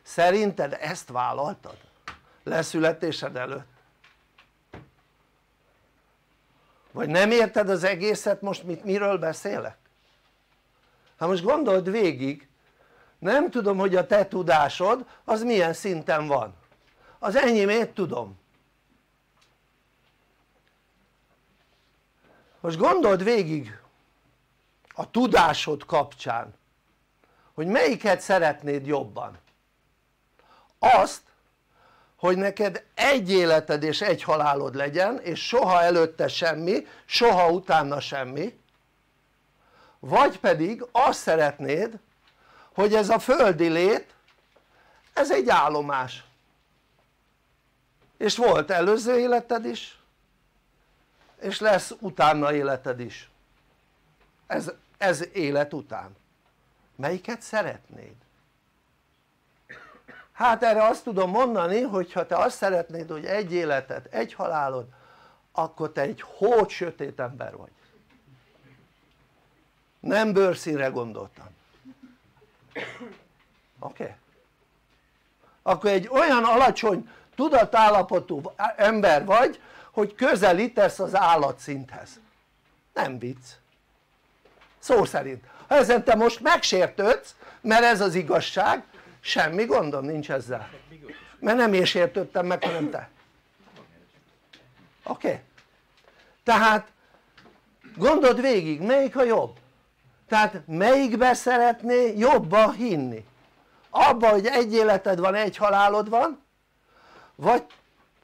szerinted ezt vállaltad leszületésed előtt? vagy nem érted az egészet most mit, miről beszélek? hát most gondold végig nem tudom hogy a te tudásod az milyen szinten van az enyémét tudom most gondold végig a tudásod kapcsán hogy melyiket szeretnéd jobban. Azt hogy neked egy életed és egy halálod legyen és soha előtte semmi, soha utána semmi. Vagy pedig azt szeretnéd hogy ez a földi lét ez egy állomás. És volt előző életed is és lesz utána életed is ez, ez élet után melyiket szeretnéd? hát erre azt tudom mondani hogy ha te azt szeretnéd hogy egy életed, egy halálod akkor te egy hót sötét ember vagy nem bőrszínre gondoltam oké? Okay? akkor egy olyan alacsony tudatállapotú ember vagy hogy közelítesz az állatszinthez. Nem vicc. Szó szerint. Ha ezen te most megsértődsz mert ez az igazság semmi gondom nincs ezzel. Mert nem én sértődtem meg hanem te. Oké? Okay? tehát gondold végig melyik a jobb? Tehát melyikbe szeretné jobban hinni? Abba hogy egy életed van egy halálod van vagy,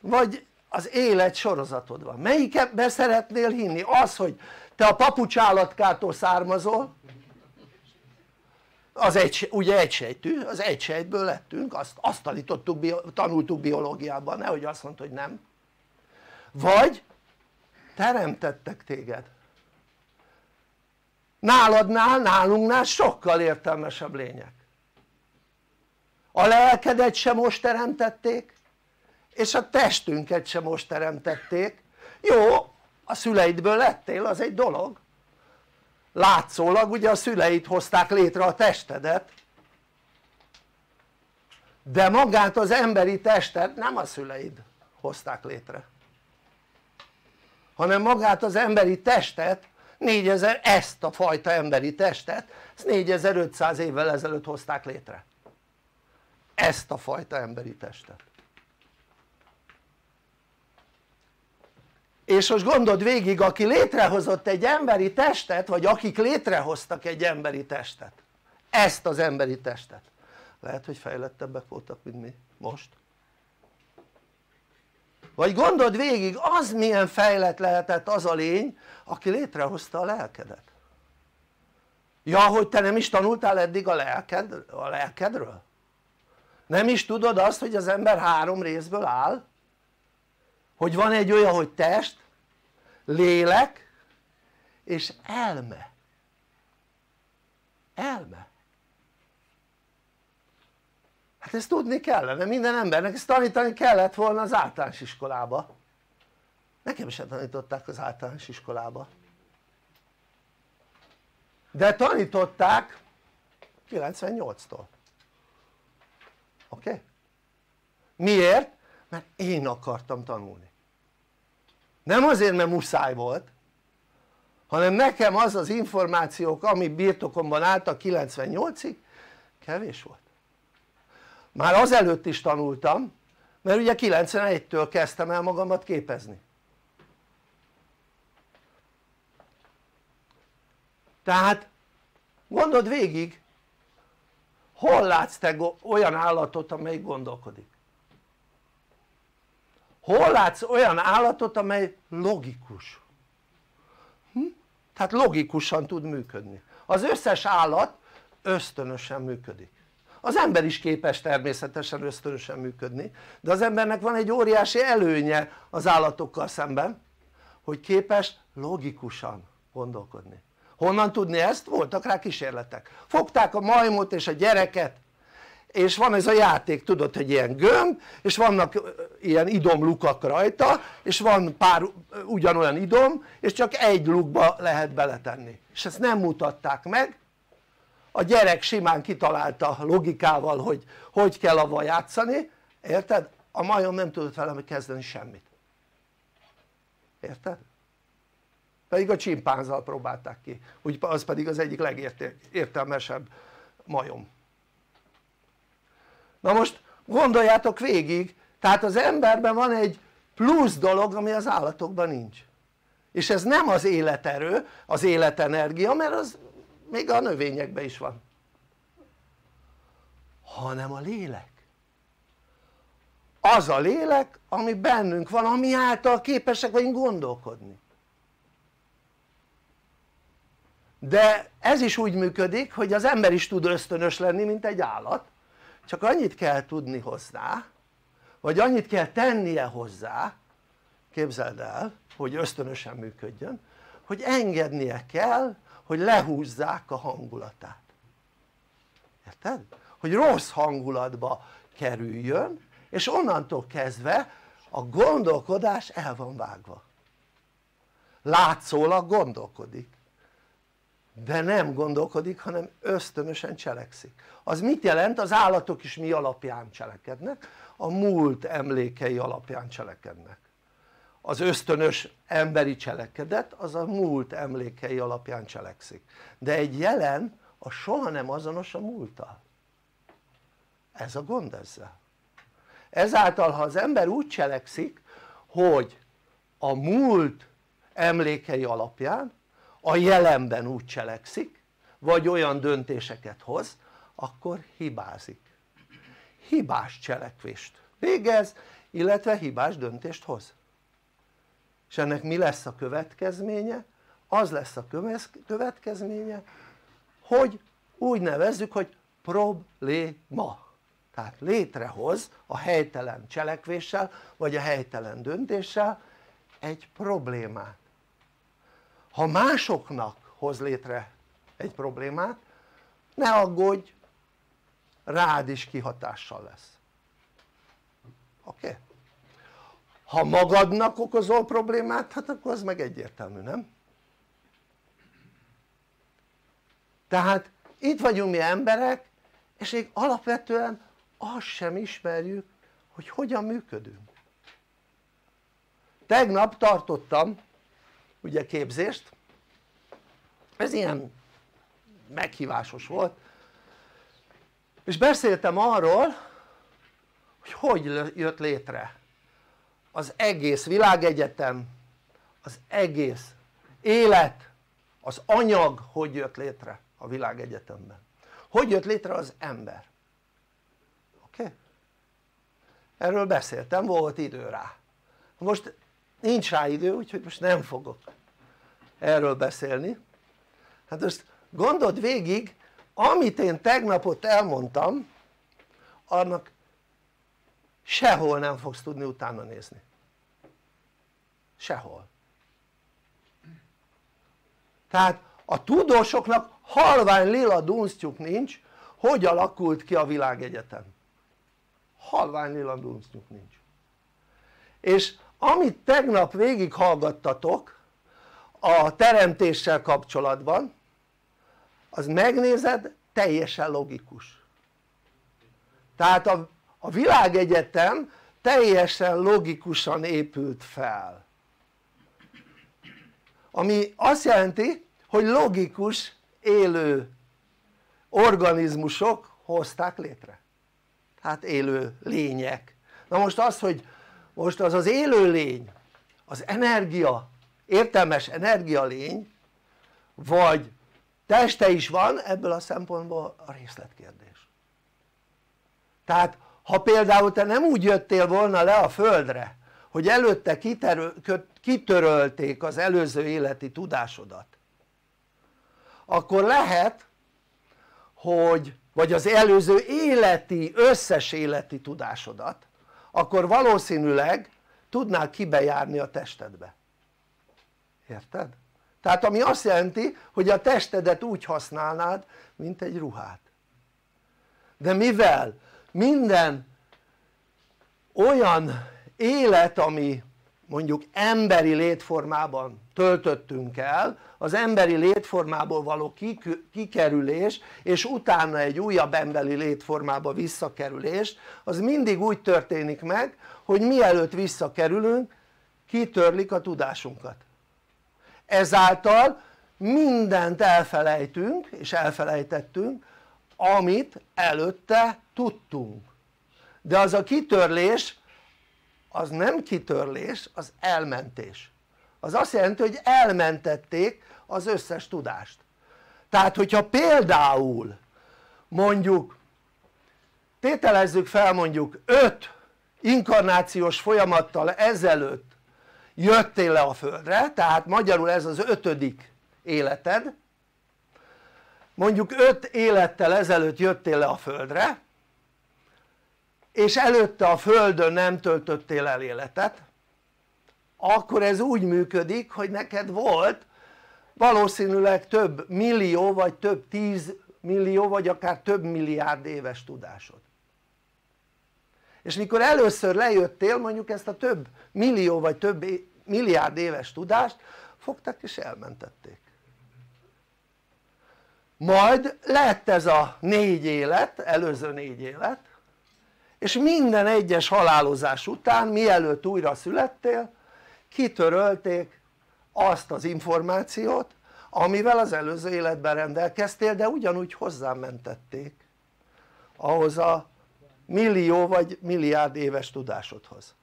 vagy az élet sorozatod van. Melyikbe szeretnél hinni? Az hogy te a papucsállatkától származol az egy, ugye egysejtű, az egysejtből lettünk, azt, azt tanítottuk, tanultuk biológiában, nehogy azt mondta, hogy nem. Vagy teremtettek téged. Náladnál, nálunknál sokkal értelmesebb lények. A lelkedet sem most teremtették és a testünket sem most teremtették. Jó a szüleidből lettél az egy dolog. Látszólag ugye a szüleid hozták létre a testedet. De magát az emberi testet nem a szüleid hozták létre. Hanem magát az emberi testet 4000 ezt a fajta emberi testet ezt 4500 évvel ezelőtt hozták létre. Ezt a fajta emberi testet és most gondold végig aki létrehozott egy emberi testet vagy akik létrehoztak egy emberi testet. Ezt az emberi testet. Lehet hogy fejlettebbek voltak mint mi. Most. Vagy gondold végig az milyen fejlett lehetett az a lény aki létrehozta a lelkedet. Ja hogy te nem is tanultál eddig a, lelked, a lelkedről? nem is tudod azt hogy az ember három részből áll? Hogy van egy olyan hogy test, lélek és elme elme hát ezt tudni kellene minden embernek, ezt tanítani kellett volna az általános iskolába nekem sem tanították az általános iskolába de tanították 98-tól oké? Okay? miért? mert én akartam tanulni nem azért mert muszáj volt hanem nekem az az információk ami birtokomban álltak 98-ig kevés volt. Már azelőtt is tanultam mert ugye 91-től kezdtem el magamat képezni. Tehát gondold végig hol látsz te olyan állatot amelyik gondolkodik hol látsz olyan állatot amely logikus? Hm? tehát logikusan tud működni. Az összes állat ösztönösen működik. Az ember is képes természetesen ösztönösen működni de az embernek van egy óriási előnye az állatokkal szemben hogy képes logikusan gondolkodni. Honnan tudni ezt? voltak rá kísérletek. Fogták a majmot és a gyereket és van ez a játék tudod hogy ilyen gömb és vannak ilyen idomlukak rajta és van pár ugyanolyan idom és csak egy lukba lehet beletenni. És ezt nem mutatták meg. A gyerek simán kitalálta logikával hogy hogy kell avval játszani. Érted? a majom nem tudott vele kezdeni semmit. Érted? pedig a csimpánzal próbálták ki. Az pedig az egyik legértelmesebb majom na most gondoljátok végig tehát az emberben van egy plusz dolog ami az állatokban nincs. És ez nem az életerő, az életenergia mert az még a növényekben is van. Hanem a lélek. Az a lélek ami bennünk van ami által képesek vagyunk gondolkodni. De ez is úgy működik hogy az ember is tud ösztönös lenni mint egy állat csak annyit kell tudni hozzá vagy annyit kell tennie hozzá képzeld el hogy ösztönösen működjön hogy engednie kell hogy lehúzzák a hangulatát. Érted? hogy rossz hangulatba kerüljön és onnantól kezdve a gondolkodás el van vágva. Látszólag gondolkodik de nem gondolkodik hanem ösztönösen cselekszik. Az mit jelent? az állatok is mi alapján cselekednek? a múlt emlékei alapján cselekednek. Az ösztönös emberi cselekedet az a múlt emlékei alapján cselekszik. De egy jelen a soha nem azonos a múlttal. Ez a gond ezzel. Ezáltal ha az ember úgy cselekszik hogy a múlt emlékei alapján a jelenben úgy cselekszik vagy olyan döntéseket hoz akkor hibázik. Hibás cselekvést végez illetve hibás döntést hoz. És ennek mi lesz a következménye? az lesz a következménye hogy úgy nevezzük hogy probléma. Tehát létrehoz a helytelen cselekvéssel vagy a helytelen döntéssel egy problémát ha másoknak hoz létre egy problémát ne aggódj rád is kihatással lesz oké? Okay? ha magadnak okozol problémát hát akkor az meg egyértelmű nem? tehát itt vagyunk mi emberek és még alapvetően azt sem ismerjük hogy hogyan működünk tegnap tartottam ugye képzést. Ez ilyen meghívásos volt. És beszéltem arról hogy hogy jött létre az egész világegyetem az egész élet az anyag hogy jött létre a világegyetemben. Hogy jött létre az ember? Oké? Okay? erről beszéltem volt idő rá. Most nincs rá idő úgyhogy most nem fogok erről beszélni. Hát most gondold végig amit én tegnap ott elmondtam annak sehol nem fogsz tudni utána nézni. Sehol. Tehát a tudósoknak halvány lila dunsztjuk nincs hogy alakult ki a világegyetem. Halvány lila dunsztjuk nincs. És amit tegnap végighallgattatok a teremtéssel kapcsolatban az megnézed teljesen logikus. Tehát a, a világegyetem teljesen logikusan épült fel. Ami azt jelenti hogy logikus élő organizmusok hozták létre. Tehát élő lények. Na most az hogy most az az élő lény az energia értelmes energia lény vagy teste is van ebből a szempontból a részletkérdés. Tehát ha például te nem úgy jöttél volna le a földre hogy előtte kitörölték az előző életi tudásodat akkor lehet hogy vagy az előző életi, összes életi tudásodat akkor valószínűleg tudnál kibejárni a testedbe érted? tehát ami azt jelenti hogy a testedet úgy használnád mint egy ruhát de mivel minden olyan élet ami mondjuk emberi létformában töltöttünk el az emberi létformából való kikerülés és utána egy újabb emberi létformába visszakerülés az mindig úgy történik meg hogy mielőtt visszakerülünk kitörlik a tudásunkat ezáltal mindent elfelejtünk és elfelejtettünk amit előtte tudtunk. De az a kitörlés az nem kitörlés az elmentés. Az azt jelenti hogy elmentették az összes tudást. Tehát hogyha például mondjuk tételezzük fel mondjuk 5 inkarnációs folyamattal ezelőtt jöttél le a földre tehát magyarul ez az ötödik életed. Mondjuk 5 élettel ezelőtt jöttél le a földre és előtte a földön nem töltöttél el életet. Akkor ez úgy működik hogy neked volt valószínűleg több millió vagy több tíz millió vagy akár több milliárd éves tudásod és mikor először lejöttél mondjuk ezt a több millió vagy több milliárd éves tudást fogtak és elmentették. Majd lett ez a négy élet, előző négy élet és minden egyes halálozás után mielőtt újra születtél kitörölték azt az információt amivel az előző életben rendelkeztél de ugyanúgy hozzámentették ahhoz a millió vagy milliárd éves tudásodhoz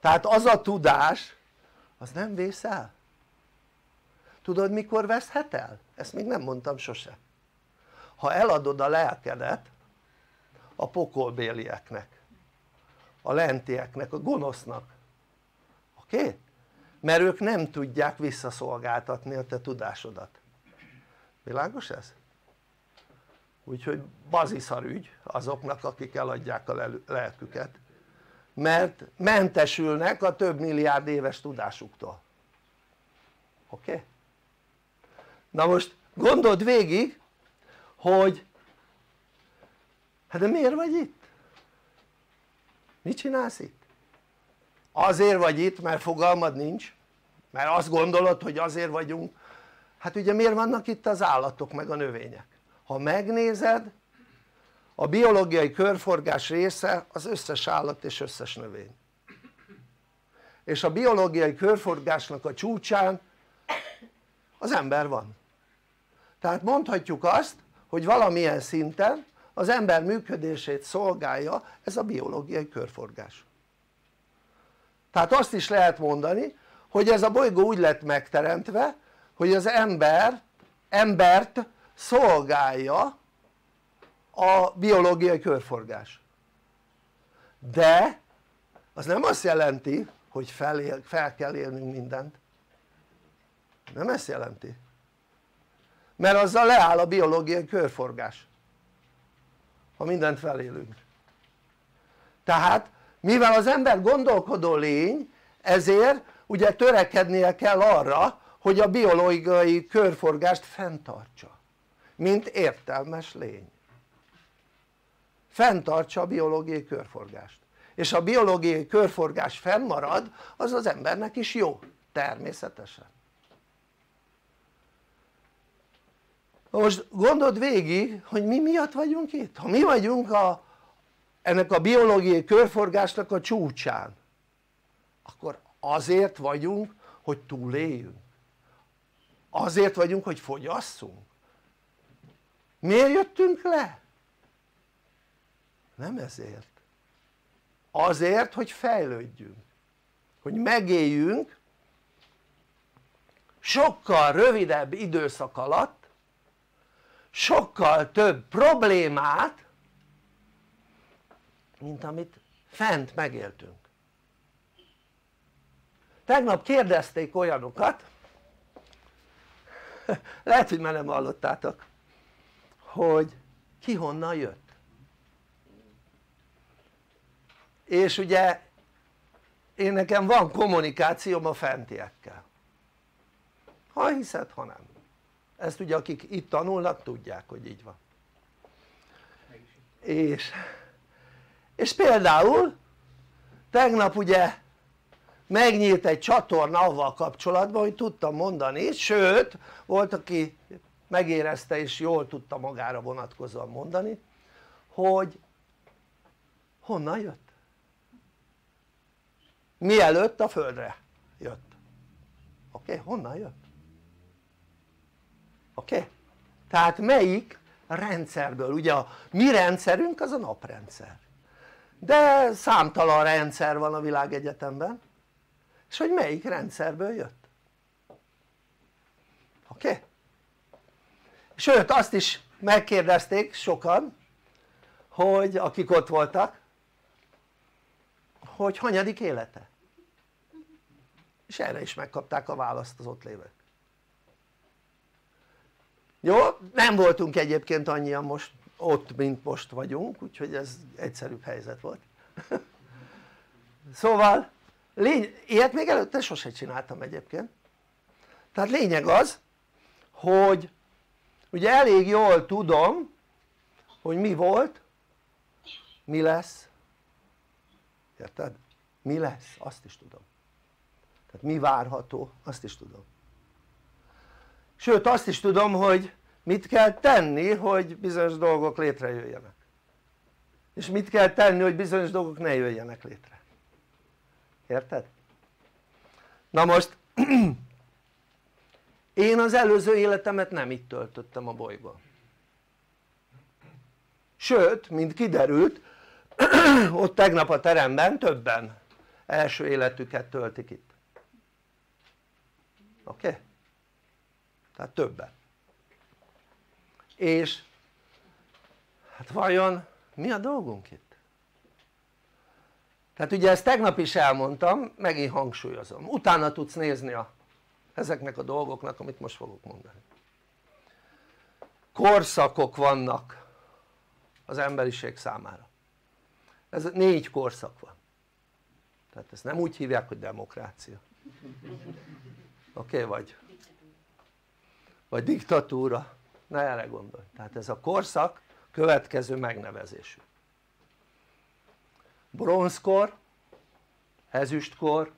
tehát az a tudás az nem vész el tudod mikor veszhet el? ezt még nem mondtam sose ha eladod a lelkedet a pokolbélieknek a lentieknek, a gonosznak oké? Mert ők nem tudják visszaszolgáltatni a te tudásodat világos ez? Úgyhogy baziszar ügy azoknak akik eladják a lelküket mert mentesülnek a több milliárd éves tudásuktól oké? Okay? na most gondold végig hogy hát de miért vagy itt? mit csinálsz itt? azért vagy itt mert fogalmad nincs mert azt gondolod hogy azért vagyunk hát ugye miért vannak itt az állatok meg a növények ha megnézed a biológiai körforgás része az összes állat és összes növény. És a biológiai körforgásnak a csúcsán az ember van. Tehát mondhatjuk azt hogy valamilyen szinten az ember működését szolgálja ez a biológiai körforgás. Tehát azt is lehet mondani hogy ez a bolygó úgy lett megteremtve hogy az ember, embert szolgálja a biológiai körforgás. De az nem azt jelenti hogy felél, fel kell élnünk mindent. Nem ezt jelenti. Mert azzal leáll a biológiai körforgás ha mindent felélünk. Tehát mivel az ember gondolkodó lény ezért ugye törekednie kell arra hogy a biológiai körforgást fenntartsa mint értelmes lény. Fenntartsa a biológiai körforgást. És a biológiai körforgás fennmarad az az embernek is jó természetesen. Most gondold végig hogy mi miatt vagyunk itt. Ha mi vagyunk a, ennek a biológiai körforgásnak a csúcsán akkor azért vagyunk hogy túléljünk. Azért vagyunk hogy fogyasszunk miért jöttünk le? nem ezért. Azért hogy fejlődjünk. Hogy megéljünk sokkal rövidebb időszak alatt sokkal több problémát mint amit fent megéltünk. Tegnap kérdezték olyanokat *laughs* lehet hogy már nem hallottátok hogy ki honnan jött. És ugye én nekem van kommunikációm a fentiekkel. Ha hiszed ha nem. Ezt ugye akik itt tanulnak tudják hogy így van. És, és például tegnap ugye megnyílt egy csatorna avval kapcsolatban hogy tudtam mondani sőt volt aki megérezte és jól tudta magára vonatkozóan mondani hogy honnan jött mielőtt a földre jött oké? Okay? honnan jött? oké? Okay? tehát melyik rendszerből ugye a mi rendszerünk az a naprendszer de számtalan rendszer van a világegyetemben és hogy melyik rendszerből jött oké? Okay? Sőt azt is megkérdezték sokan hogy akik ott voltak hogy hanyadik élete? És erre is megkapták a választ az ott lévők. Jó? nem voltunk egyébként annyian most ott mint most vagyunk úgyhogy ez egyszerűbb helyzet volt. Szóval lény ilyet még előtte sose csináltam egyébként. Tehát lényeg az hogy ugye elég jól tudom hogy mi volt. Mi lesz? Érted? mi lesz? Azt is tudom. Tehát mi várható? Azt is tudom. Sőt azt is tudom hogy mit kell tenni hogy bizonyos dolgok létrejöjjenek. És mit kell tenni hogy bizonyos dolgok ne jöjjenek létre. Érted? na most *clears throat* én az előző életemet nem itt töltöttem a bolygón sőt mint kiderült *clears throat* ott tegnap a teremben többen első életüket töltik itt oké? Okay? tehát többen és hát vajon mi a dolgunk itt? tehát ugye ezt tegnap is elmondtam, megint hangsúlyozom, utána tudsz nézni a, ezeknek a dolgoknak amit most fogok mondani. Korszakok vannak az emberiség számára. Ez négy korszak van. Tehát ezt nem úgy hívják hogy demokrácia. Oké okay, vagy? Vagy diktatúra. Ne erre gondolj. Tehát ez a korszak következő megnevezésű. Bronzkor, ezüstkor,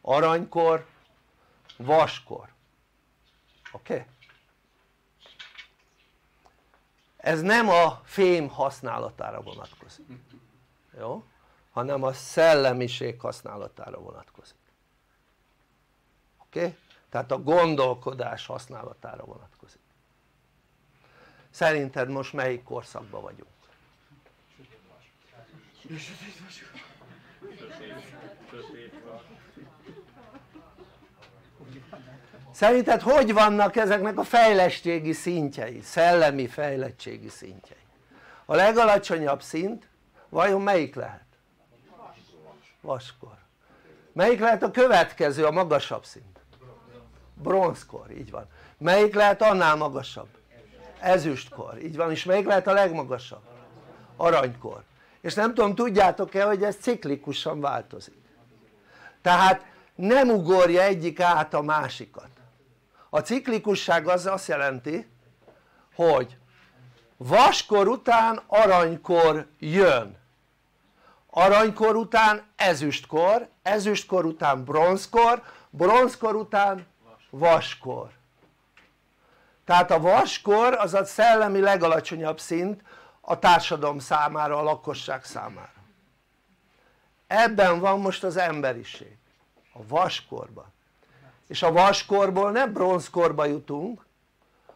aranykor, vaskor oké? Okay? ez nem a fém használatára vonatkozik jó? hanem a szellemiség használatára vonatkozik oké? Okay? tehát a gondolkodás használatára vonatkozik szerinted most melyik korszakban vagyunk? Szerinted hogy vannak ezeknek a fejlettségi szintjei, szellemi fejlettségi szintjei? a legalacsonyabb szint vajon melyik lehet? vaskor melyik lehet a következő a magasabb szint? bronzkor, így van melyik lehet annál magasabb? ezüstkor, így van és melyik lehet a legmagasabb? aranykor és nem tudom tudjátok-e hogy ez ciklikusan változik tehát nem ugorja egyik át a másikat. A ciklikusság az azt jelenti hogy vaskor után aranykor jön. Aranykor után ezüstkor, ezüstkor után bronzkor, bronzkor után vaskor. Tehát a vaskor az a szellemi legalacsonyabb szint a társadalom számára, a lakosság számára. Ebben van most az emberiség a vaskorban és a vaskorból nem bronzkorba jutunk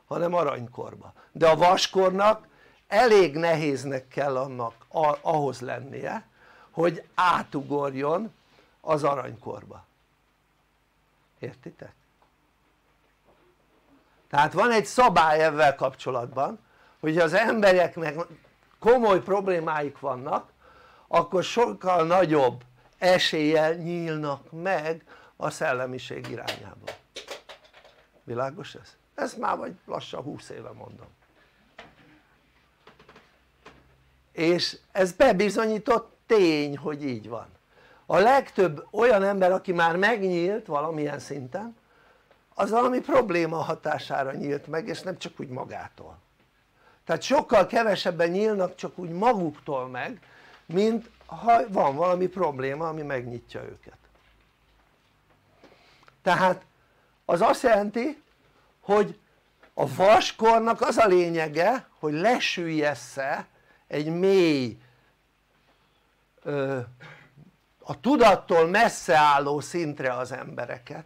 hanem aranykorba. De a vaskornak elég nehéznek kell annak ahhoz lennie hogy átugorjon az aranykorba. Értitek? tehát van egy szabály ebben kapcsolatban hogy az embereknek komoly problémáik vannak akkor sokkal nagyobb eséllyel nyílnak meg a szellemiség irányába. Világos ez? ezt már vagy lassan 20 éve mondom. És ez bebizonyított tény hogy így van. A legtöbb olyan ember aki már megnyílt valamilyen szinten az valami probléma hatására nyílt meg és nem csak úgy magától. Tehát sokkal kevesebben nyílnak csak úgy maguktól meg mint ha van valami probléma ami megnyitja őket. Tehát az azt jelenti hogy a vaskornak az a lényege hogy lesüllyessze egy mély a tudattól messze álló szintre az embereket.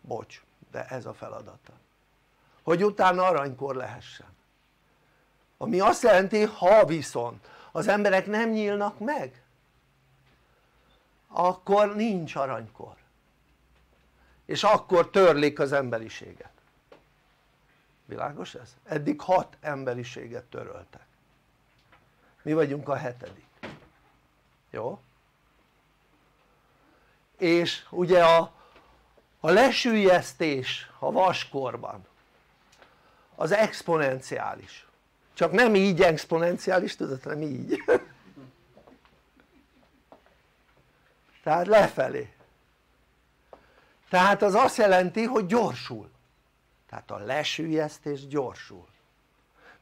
Bocs de ez a feladata. Hogy utána aranykor lehessen. Ami azt jelenti ha viszont az emberek nem nyílnak meg. Akkor nincs aranykor. És akkor törlik az emberiséget. Világos ez? eddig hat emberiséget töröltek. Mi vagyunk a hetedik. Jó? és ugye a, a lesülyeztés a vaskorban az exponenciális csak nem így exponenciális tudod hanem így *laughs* tehát lefelé tehát az azt jelenti hogy gyorsul tehát a lesülyeztés gyorsul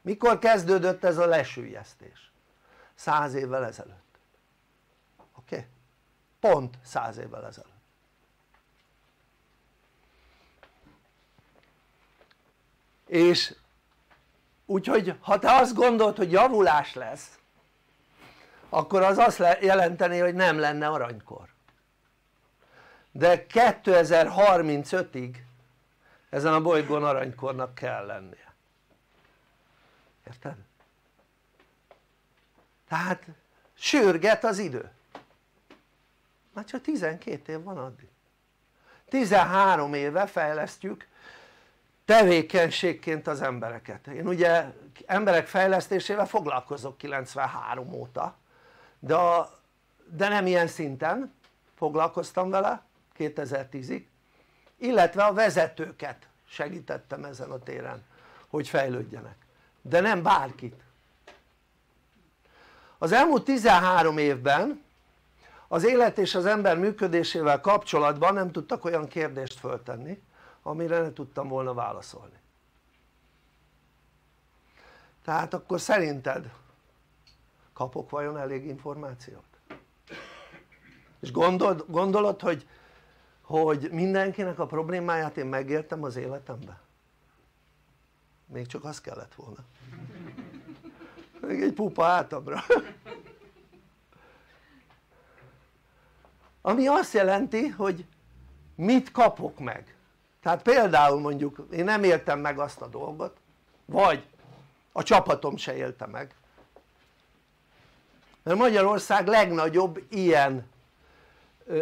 mikor kezdődött ez a lesülyeztés? száz évvel ezelőtt oké? Okay? pont száz évvel ezelőtt és úgyhogy ha te azt gondolod hogy javulás lesz akkor az azt jelenteni hogy nem lenne aranykor. De 2035-ig ezen a bolygón aranykornak kell lennie. Érted? tehát sürget az idő. Már csak 12 év van addig. 13 éve fejlesztjük tevékenységként az embereket. Én ugye emberek fejlesztésével foglalkozok 93 óta de, a, de nem ilyen szinten foglalkoztam vele 2010-ig illetve a vezetőket segítettem ezen a téren hogy fejlődjenek. De nem bárkit. Az elmúlt 13 évben az élet és az ember működésével kapcsolatban nem tudtak olyan kérdést föltenni amire ne tudtam volna válaszolni tehát akkor szerinted kapok vajon elég információt? és gondolod, gondolod hogy, hogy mindenkinek a problémáját én megértem az életemben? még csak az kellett volna még egy pupa hátamra ami azt jelenti hogy mit kapok meg tehát például mondjuk én nem éltem meg azt a dolgot vagy a csapatom se élte meg mert Magyarország legnagyobb ilyen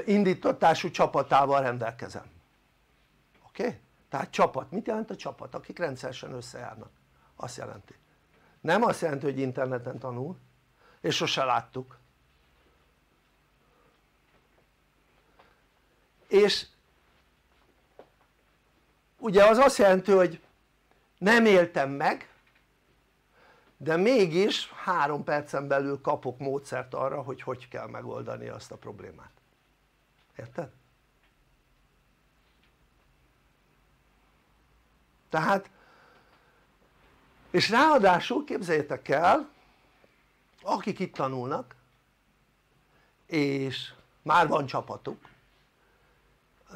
indítatású csapatával rendelkezem oké? Okay? tehát csapat, mit jelent a csapat? akik rendszeresen összejárnak azt jelenti nem azt jelenti hogy interneten tanul és sose láttuk és ugye az azt jelenti hogy nem éltem meg de mégis három percen belül kapok módszert arra hogy hogy kell megoldani azt a problémát érted? tehát és ráadásul képzeljétek el akik itt tanulnak és már van csapatuk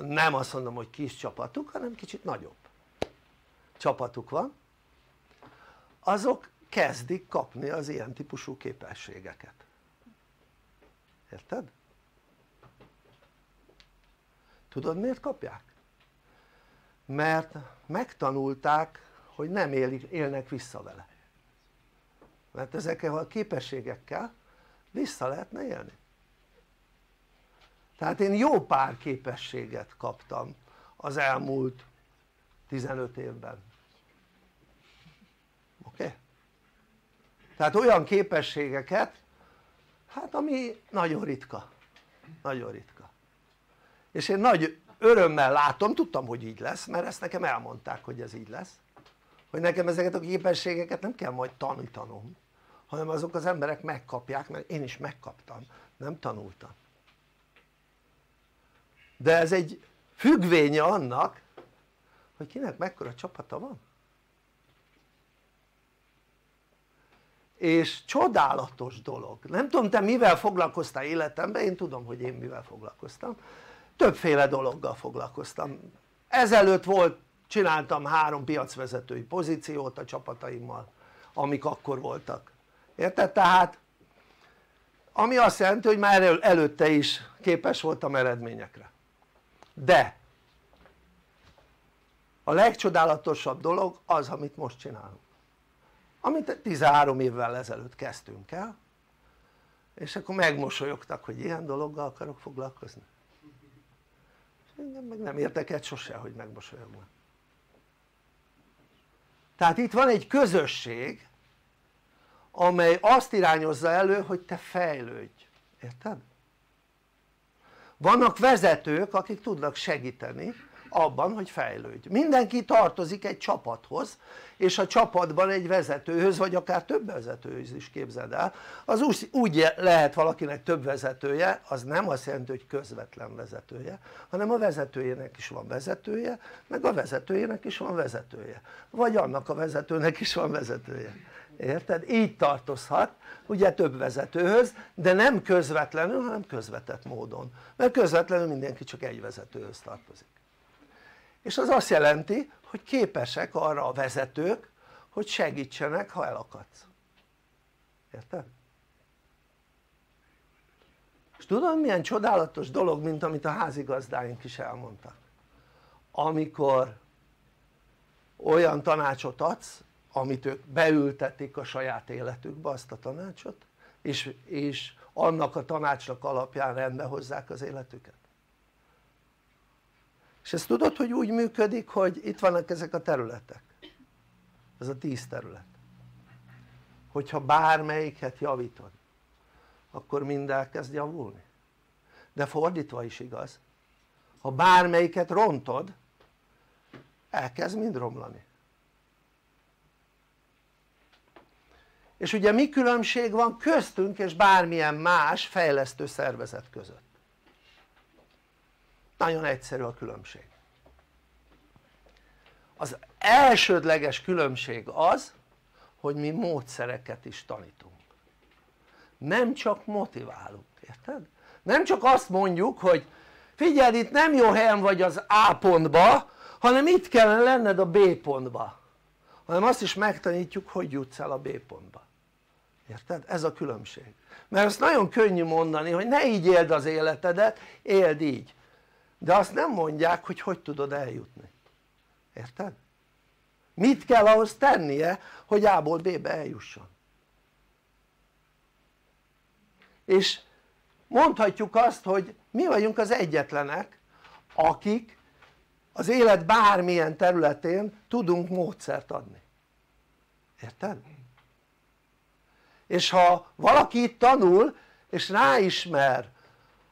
nem azt mondom hogy kis csapatuk hanem kicsit nagyobb csapatuk van azok kezdik kapni az ilyen típusú képességeket érted? tudod miért kapják? mert megtanulták hogy nem élik, élnek vissza vele mert ezekkel a képességekkel vissza lehetne élni tehát én jó pár képességet kaptam az elmúlt 15 évben oké? Okay? tehát olyan képességeket hát ami nagyon ritka nagyon ritka és én nagy örömmel látom, tudtam hogy így lesz mert ezt nekem elmondták hogy ez így lesz hogy nekem ezeket a képességeket nem kell majd tanítanom hanem azok az emberek megkapják mert én is megkaptam, nem tanultam de ez egy függvénye annak hogy kinek mekkora csapata van. És csodálatos dolog, nem tudom te mivel foglalkoztál életemben, én tudom hogy én mivel foglalkoztam. Többféle dologgal foglalkoztam. Ezelőtt volt, csináltam három piacvezetői pozíciót a csapataimmal amik akkor voltak. Érted? tehát ami azt jelenti hogy már előtte is képes voltam eredményekre de a legcsodálatosabb dolog az amit most csinálunk. Amit 13 évvel ezelőtt kezdtünk el és akkor megmosolyogtak hogy ilyen dologgal akarok foglalkozni. És engem meg nem érdekelt sose hogy megmosolyognak tehát itt van egy közösség amely azt irányozza elő hogy te fejlődj, érted? Vannak vezetők akik tudnak segíteni abban hogy fejlődj, mindenki tartozik egy csapathoz és a csapatban egy vezetőhöz vagy akár több vezetőhöz is képzeld el. Az úgy, úgy lehet valakinek több vezetője az nem azt jelenti hogy közvetlen vezetője hanem a vezetőjének is van vezetője meg a vezetőjének is van vezetője. Vagy annak a vezetőnek is van vezetője. Érted? így tartozhat ugye több vezetőhöz de nem közvetlenül hanem közvetett módon. Mert közvetlenül mindenki csak egy vezetőhöz tartozik és az azt jelenti hogy képesek arra a vezetők hogy segítsenek ha elakadsz. Érted? és tudod milyen csodálatos dolog mint amit a házigazdáink is elmondtak? Amikor olyan tanácsot adsz amit ők beültetik a saját életükbe azt a tanácsot és, és annak a tanácsnak alapján rendbe hozzák az életüket és ezt tudod hogy úgy működik hogy itt vannak ezek a területek? Ez a tíz terület. Hogyha bármelyiket javítod akkor mind elkezd javulni. De fordítva is igaz ha bármelyiket rontod elkezd mind romlani. És ugye mi különbség van köztünk és bármilyen más fejlesztő szervezet között nagyon egyszerű a különbség. Az elsődleges különbség az hogy mi módszereket is tanítunk. Nem csak motiválunk, érted? nem csak azt mondjuk hogy figyelj itt nem jó helyen vagy az A pontba hanem itt kellene lenned a B pontba. Hanem azt is megtanítjuk hogy jutsz el a B pontba. Érted? ez a különbség. Mert azt nagyon könnyű mondani hogy ne így éld az életedet, éld így de azt nem mondják hogy hogy tudod eljutni érted? mit kell ahhoz tennie hogy A-ból B-be eljusson és mondhatjuk azt hogy mi vagyunk az egyetlenek akik az élet bármilyen területén tudunk módszert adni érted? és ha valaki itt tanul és ráismer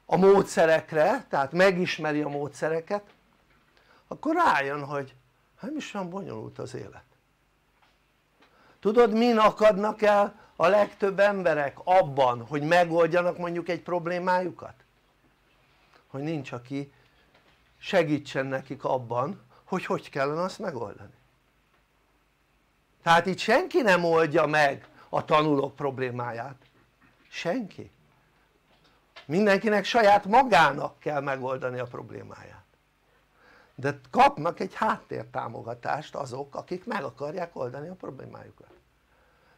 a módszerekre tehát megismeri a módszereket akkor rájön hogy hát nem is olyan bonyolult az élet. Tudod min akadnak el a legtöbb emberek abban hogy megoldjanak mondjuk egy problémájukat? hogy nincs aki segítsen nekik abban hogy hogy kellene azt megoldani. Tehát itt senki nem oldja meg a tanulók problémáját. Senki mindenkinek saját magának kell megoldani a problémáját. De kapnak egy háttértámogatást azok akik meg akarják oldani a problémájukat.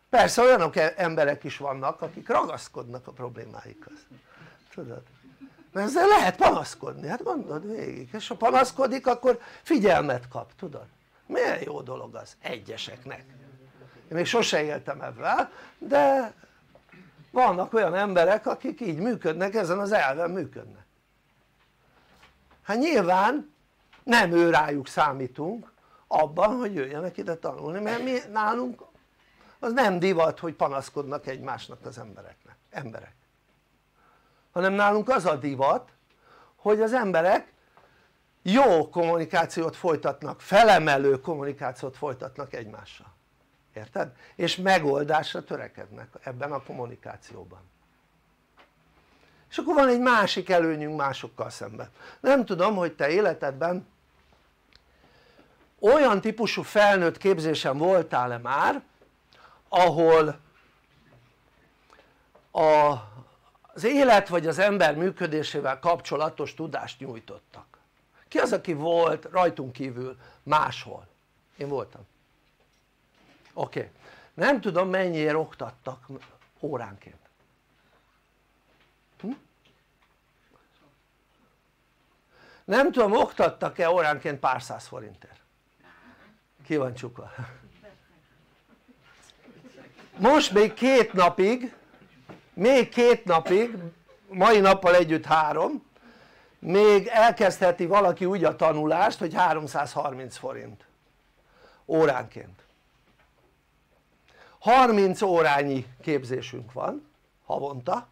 Persze olyanok e- emberek is vannak akik ragaszkodnak a problémáikhoz. Tudod? mert ezzel lehet panaszkodni, hát gondold végig. És ha panaszkodik akkor figyelmet kap, tudod? milyen jó dolog az egyeseknek. Én még sose éltem ebben de vannak olyan emberek akik így működnek, ezen az elven működnek. Hát nyilván nem ő rájuk számítunk abban hogy jöjjenek ide tanulni mert mi nálunk az nem divat hogy panaszkodnak egymásnak az embereknek, emberek. Hanem nálunk az a divat hogy az emberek jó kommunikációt folytatnak, felemelő kommunikációt folytatnak egymással érted? és megoldásra törekednek ebben a kommunikációban és akkor van egy másik előnyünk másokkal szemben nem tudom hogy te életedben olyan típusú felnőtt képzésen voltál-e már ahol a, az élet vagy az ember működésével kapcsolatos tudást nyújtottak ki az aki volt rajtunk kívül máshol? én voltam oké. Nem tudom mennyiért oktattak óránként. Hm? nem tudom oktattak-e óránként pár száz forintért. Ki van csukva? Most még két napig még két napig mai nappal együtt három még elkezdheti valaki úgy a tanulást hogy 330 forint óránként 30 órányi képzésünk van havonta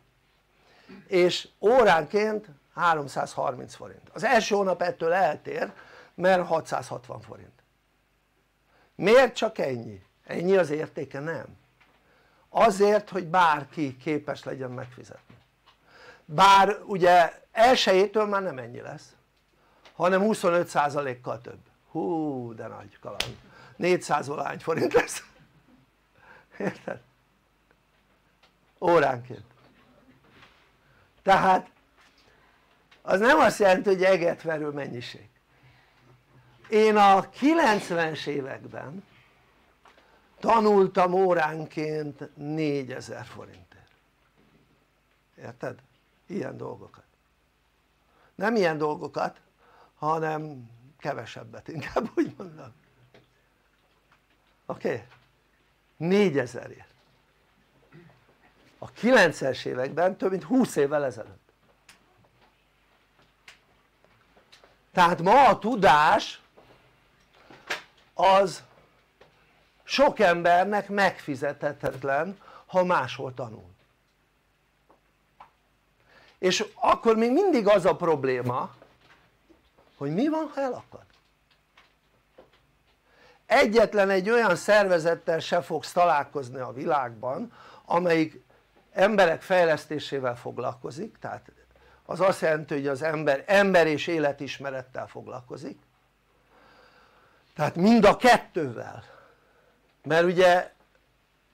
és óránként 330 forint. Az első hónap ettől eltér mert 660 forint. Miért csak ennyi? ennyi az értéke? nem. Azért hogy bárki képes legyen megfizetni. Bár ugye elsőjétől már nem ennyi lesz hanem 25%-kal több. Hú de nagy kaland. 400 valány forint lesz érted? óránként tehát az nem azt jelenti hogy egetverő mennyiség én a 90-es években tanultam óránként 4000 forintért érted? ilyen dolgokat nem ilyen dolgokat hanem kevesebbet inkább úgy mondom oké? Okay? 4000 ért a 90-es években több mint 20 évvel ezelőtt. Tehát ma a tudás az sok embernek megfizethetetlen ha máshol tanul. És akkor még mindig az a probléma hogy mi van ha elakad egyetlen egy olyan szervezettel se fogsz találkozni a világban amelyik emberek fejlesztésével foglalkozik tehát az azt jelenti hogy az ember ember és életismerettel foglalkozik. Tehát mind a kettővel. Mert ugye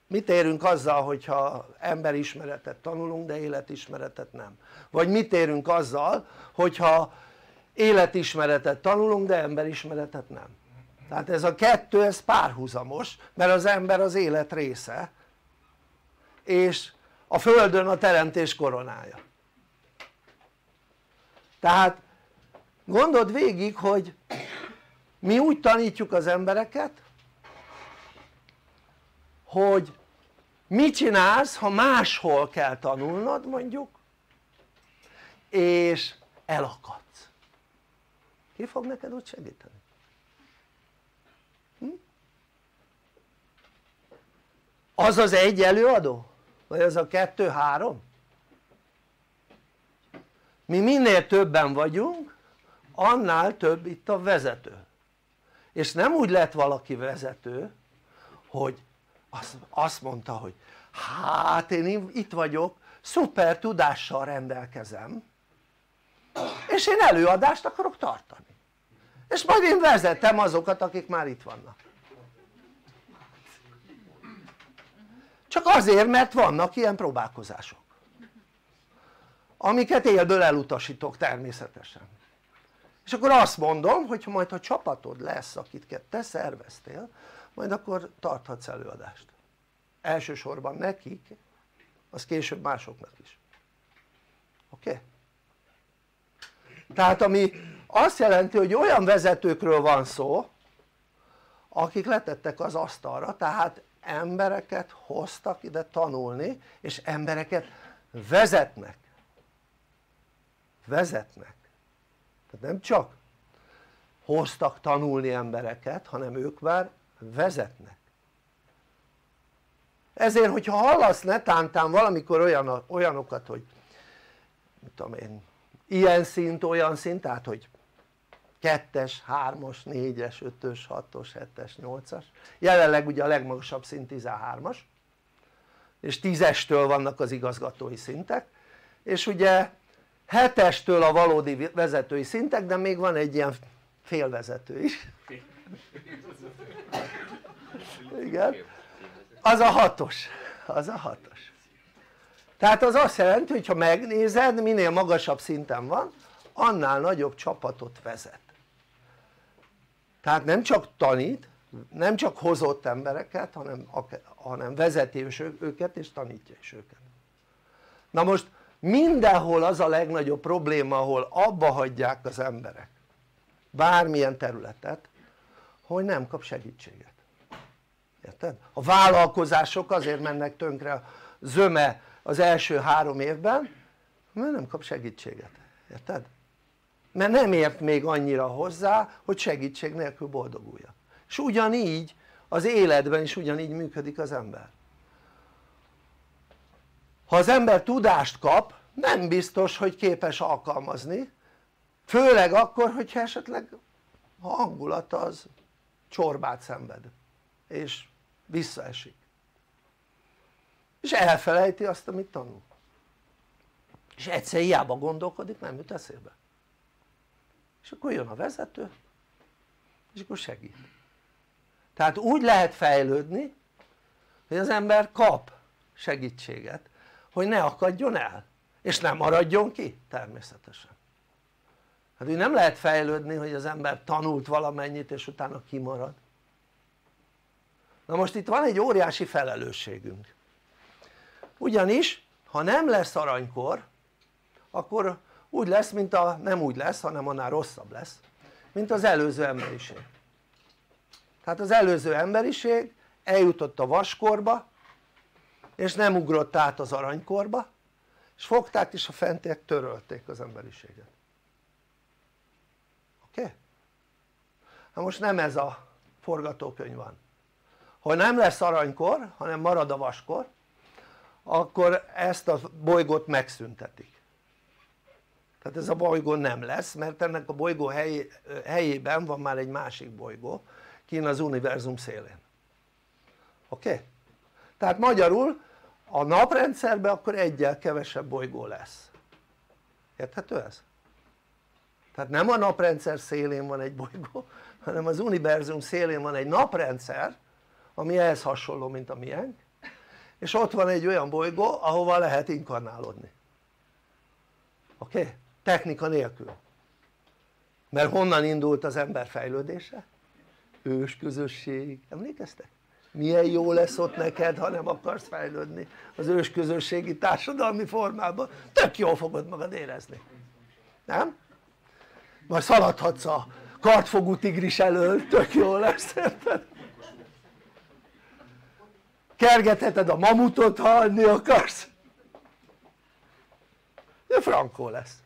mit érünk azzal hogyha emberismeretet tanulunk de életismeretet nem? Vagy mit érünk azzal hogyha életismeretet tanulunk de emberismeretet nem tehát ez a kettő ez párhuzamos mert az ember az élet része és a földön a teremtés koronája tehát gondold végig hogy mi úgy tanítjuk az embereket hogy mit csinálsz ha máshol kell tanulnod mondjuk és elakadsz ki fog neked ott segíteni? Az az egy előadó? vagy az a kettő-három? mi minél többen vagyunk annál több itt a vezető és nem úgy lett valaki vezető hogy azt mondta hogy hát én itt vagyok szuper tudással rendelkezem és én előadást akarok tartani és majd én vezetem azokat akik már itt vannak csak azért mert vannak ilyen próbálkozások amiket élből elutasítok természetesen. És akkor azt mondom hogy majd ha csapatod lesz akit te szerveztél majd akkor tarthatsz előadást. Elsősorban nekik az később másoknak is. Oké? Tehát ami azt jelenti hogy olyan vezetőkről van szó akik letettek az asztalra tehát embereket hoztak ide tanulni és embereket vezetnek. Vezetnek. Tehát nem csak hoztak tanulni embereket hanem ők már vezetnek. Ezért hogyha hallasz netántán valamikor olyan, olyanokat hogy mit tudom én ilyen szint olyan szint tehát hogy kettes, hármas, négyes, ötös, hatos, hetes, nyolcas. Jelenleg ugye a legmagasabb szint 13-as és tízestől vannak az igazgatói szintek. És ugye hetestől a valódi vezetői szintek de még van egy ilyen félvezető is. Igen. Az a hatos. Az a hatos. Tehát az azt jelenti hogy ha megnézed minél magasabb szinten van annál nagyobb csapatot vezet tehát nem csak tanít nem csak hozott embereket hanem, hanem vezeti őket és tanítja is őket na most mindenhol az a legnagyobb probléma ahol abba hagyják az emberek bármilyen területet hogy nem kap segítséget érted? a vállalkozások azért mennek tönkre zöme az első három évben mert nem kap segítséget, érted? Mert nem ért még annyira hozzá hogy segítség nélkül boldoguljak és ugyanígy az életben is ugyanígy működik az ember. Ha az ember tudást kap nem biztos hogy képes alkalmazni főleg akkor hogyha esetleg a hangulata az csorbát szenved és visszaesik. És elfelejti azt amit tanul. És egyszer hiába gondolkodik nem jut eszébe és akkor jön a vezető és akkor segít. Tehát úgy lehet fejlődni hogy az ember kap segítséget hogy ne akadjon el és nem maradjon ki természetesen. Hát úgy nem lehet fejlődni hogy az ember tanult valamennyit és utána kimarad. Na most itt van egy óriási felelősségünk. Ugyanis ha nem lesz aranykor akkor úgy lesz mint a, nem úgy lesz hanem annál rosszabb lesz mint az előző emberiség tehát az előző emberiség eljutott a vaskorba és nem ugrott át az aranykorba és fogták és a fentiek törölték az emberiséget oké? Okay? na most nem ez a forgatókönyv van ha nem lesz aranykor hanem marad a vaskor akkor ezt a bolygót megszüntetik tehát ez a bolygó nem lesz mert ennek a bolygó hely, helyében van már egy másik bolygó kín az univerzum szélén oké? Tehát magyarul a naprendszerben akkor egyel kevesebb bolygó lesz érthető ez? tehát nem a naprendszer szélén van egy bolygó *laughs* hanem az univerzum szélén van egy naprendszer ami ehhez hasonló mint a miénk és ott van egy olyan bolygó ahova lehet inkarnálódni oké? Okay? Technika nélkül mert honnan indult az ember fejlődése? ősközösség, emlékeztek? milyen jó lesz ott neked ha nem akarsz fejlődni az ősközösségi társadalmi formában tök jól fogod magad érezni nem? majd szaladhatsz a kartfogú tigris elől tök jó lesz érted? kergetheted a mamutot ha adni akarsz de frankó lesz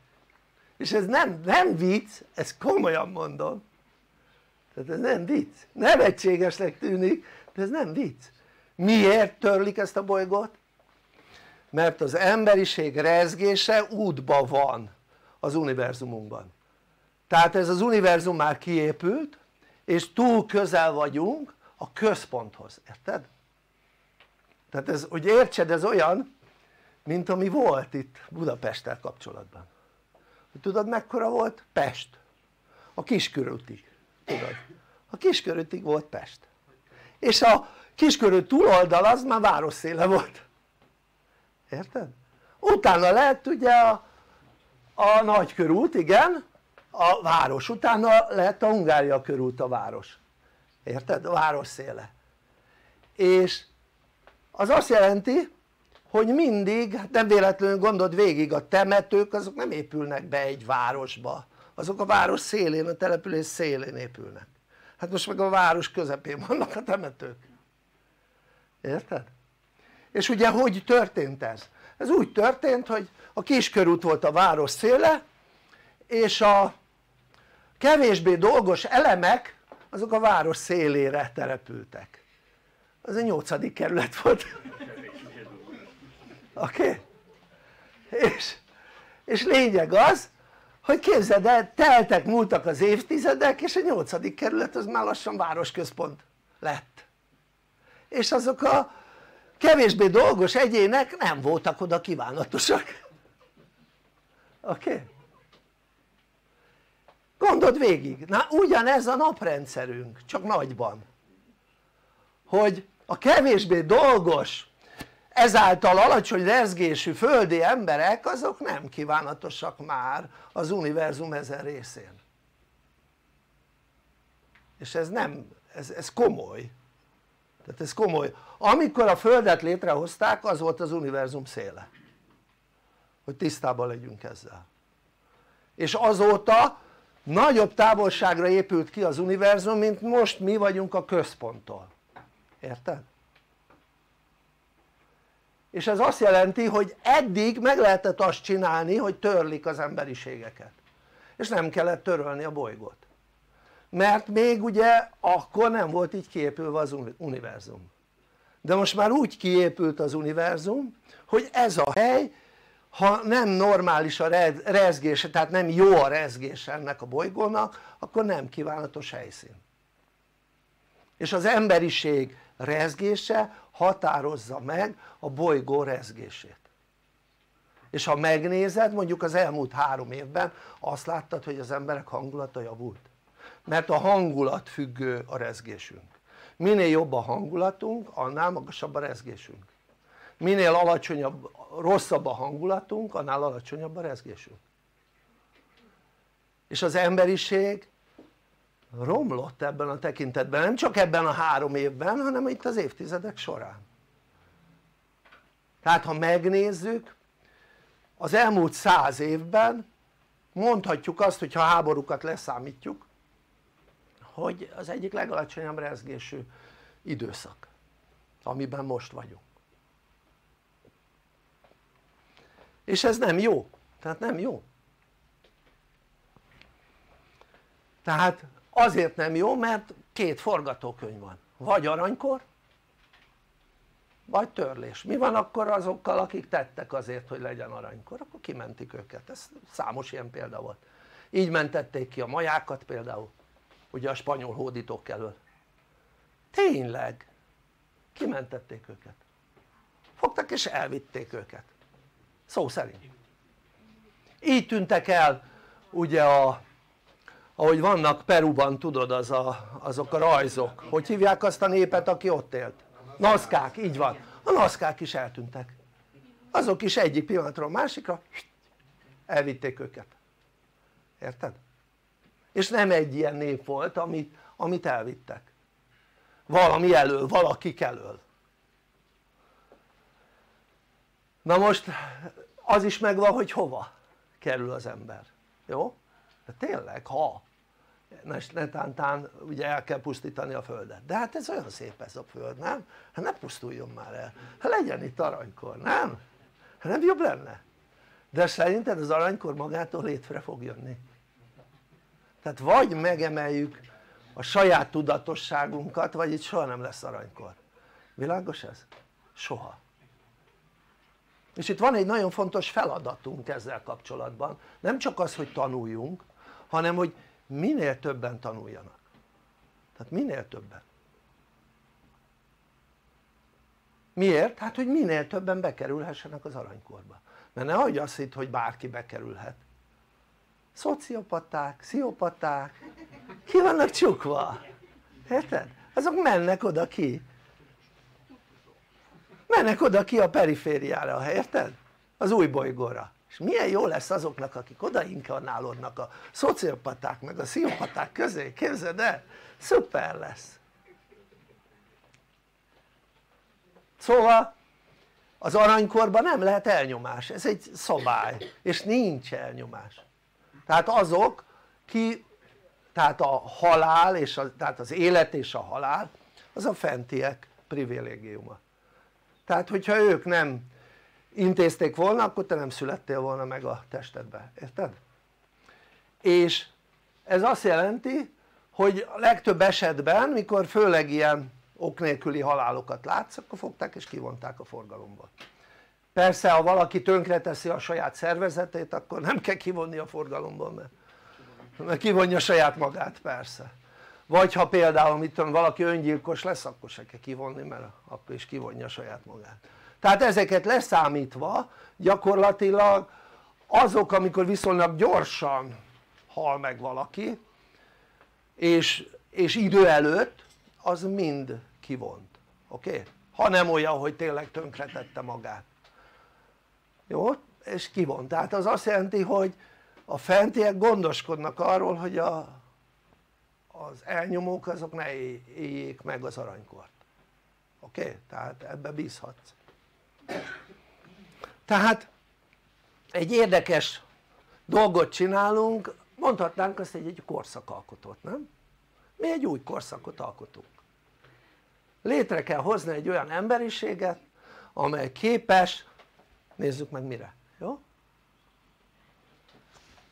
és ez nem, nem vicc, ezt komolyan mondom. Tehát ez nem vicc, nevetségesnek tűnik de ez nem vicc. Miért törlik ezt a bolygót? mert az emberiség rezgése útba van az univerzumunkban. Tehát ez az univerzum már kiépült és túl közel vagyunk a központhoz, érted? tehát ez, hogy értsed ez olyan mint ami volt itt Budapesttel kapcsolatban tudod mekkora volt? Pest. A kiskörútig tudod. A kiskörútig volt Pest. És a kiskörút túloldal az már városszéle volt. Érted? utána lett ugye a, a nagykörút igen a város. Utána lett a Hungária körút a város. Érted? a város széle és az azt jelenti hogy mindig, nem véletlenül gondold végig a temetők azok nem épülnek be egy városba. Azok a város szélén, a település szélén épülnek. Hát most meg a város közepén vannak a temetők. Érted? és ugye hogy történt ez? ez úgy történt hogy a kiskörút volt a város széle és a kevésbé dolgos elemek azok a város szélére települtek. Az a nyolcadik kerület volt oké? Okay? és, és lényeg az hogy képzeld el teltek múltak az évtizedek és a nyolcadik kerület az már lassan városközpont lett és azok a kevésbé dolgos egyének nem voltak oda kívánatosak oké? Okay? gondold végig, na ugyanez a naprendszerünk csak nagyban hogy a kevésbé dolgos ezáltal alacsony rezgésű földi emberek azok nem kívánatosak már az univerzum ezen részén. És ez nem, ez, ez komoly. Tehát ez komoly, amikor a földet létrehozták az volt az univerzum széle hogy tisztában legyünk ezzel. És azóta nagyobb távolságra épült ki az univerzum mint most mi vagyunk a központtól. Érted? És ez azt jelenti hogy eddig meg lehetett azt csinálni hogy törlik az emberiségeket. És nem kellett törölni a bolygót. Mert még ugye akkor nem volt így képülve az univerzum. De most már úgy kiépült az univerzum hogy ez a hely ha nem normális a rezgése, tehát nem jó a rezgése ennek a bolygónak akkor nem kívánatos helyszín. És az emberiség rezgése határozza meg a bolygó rezgését. És ha megnézed mondjuk az elmúlt három évben azt láttad hogy az emberek hangulata javult. Mert a hangulat függő a rezgésünk. Minél jobb a hangulatunk annál magasabb a rezgésünk. Minél alacsonyabb, rosszabb a hangulatunk annál alacsonyabb a rezgésünk. És az emberiség romlott ebben a tekintetben, nem csak ebben a három évben hanem itt az évtizedek során. Tehát ha megnézzük az elmúlt száz évben mondhatjuk azt hogy ha háborúkat leszámítjuk hogy az egyik legalacsonyabb rezgésű időszak amiben most vagyunk. És ez nem jó, tehát nem jó. Tehát azért nem jó mert két forgatókönyv van. Vagy aranykor vagy törlés, mi van akkor azokkal akik tettek azért hogy legyen aranykor? Akkor kimentik őket, ez számos ilyen példa volt. Így mentették ki a majákat például ugye a spanyol hódítók elől. Tényleg. Kimentették őket. Fogtak és elvitték őket. Szó szerint. Így tűntek el ugye a ahogy vannak Peruban tudod az a, azok a rajzok. Hogy hívják azt a népet aki ott élt? naszkák, így van. A naszkák is eltűntek. Azok is egyik pillanatról másikra elvitték őket. Érted? és nem egy ilyen nép volt amit, amit elvittek. Valami elől, valakik elől. Na most az is megvan hogy hova kerül az ember, jó? de tényleg ha netántán ugye el kell pusztítani a földet de hát ez olyan szép ez a föld nem? hát ne pusztuljon már el, hát legyen itt aranykor nem? hát nem jobb lenne? de szerinted az aranykor magától létre fog jönni tehát vagy megemeljük a saját tudatosságunkat vagy itt soha nem lesz aranykor világos ez? soha és itt van egy nagyon fontos feladatunk ezzel kapcsolatban nem csak az hogy tanuljunk hanem hogy minél többen tanuljanak. Tehát minél többen. Miért? hát hogy minél többen bekerülhessenek az aranykorba. Mert nehogy azt hitt hogy bárki bekerülhet. Szociopaták, sziopaták ki vannak csukva? Érted? azok mennek oda ki. Mennek oda ki a perifériára, érted? az új bolygóra és milyen jó lesz azoknak akik odainkarnálódnak a szociopaták meg a sziopaták közé, képzeld el? szuper lesz. Szóval az aranykorban nem lehet elnyomás, ez egy szabály és nincs elnyomás. Tehát azok ki tehát a halál és a, tehát az élet és a halál az a fentiek privilégiuma. Tehát hogyha ők nem intézték volna akkor te nem születtél volna meg a testedbe, érted? és ez azt jelenti hogy a legtöbb esetben mikor főleg ilyen ok nélküli halálokat látsz akkor fogták és kivonták a forgalomból. Persze ha valaki tönkreteszi a saját szervezetét akkor nem kell kivonni a forgalomból mert, mert kivonja saját magát persze. Vagy ha például mit tudom valaki öngyilkos lesz akkor se kell kivonni mert akkor is kivonja saját magát tehát ezeket leszámítva gyakorlatilag azok amikor viszonylag gyorsan hal meg valaki és, és idő előtt az mind kivont oké? Ha nem olyan hogy tényleg tönkretette magát jó? és kivont, tehát az azt jelenti hogy a fentiek gondoskodnak arról hogy a, az elnyomók azok ne éljék meg az aranykort oké? Tehát ebbe bízhatsz tehát egy érdekes dolgot csinálunk mondhatnánk azt egy, egy korszakalkotót nem? mi egy új korszakot alkotunk létre kell hozni egy olyan emberiséget amely képes nézzük meg mire, jó?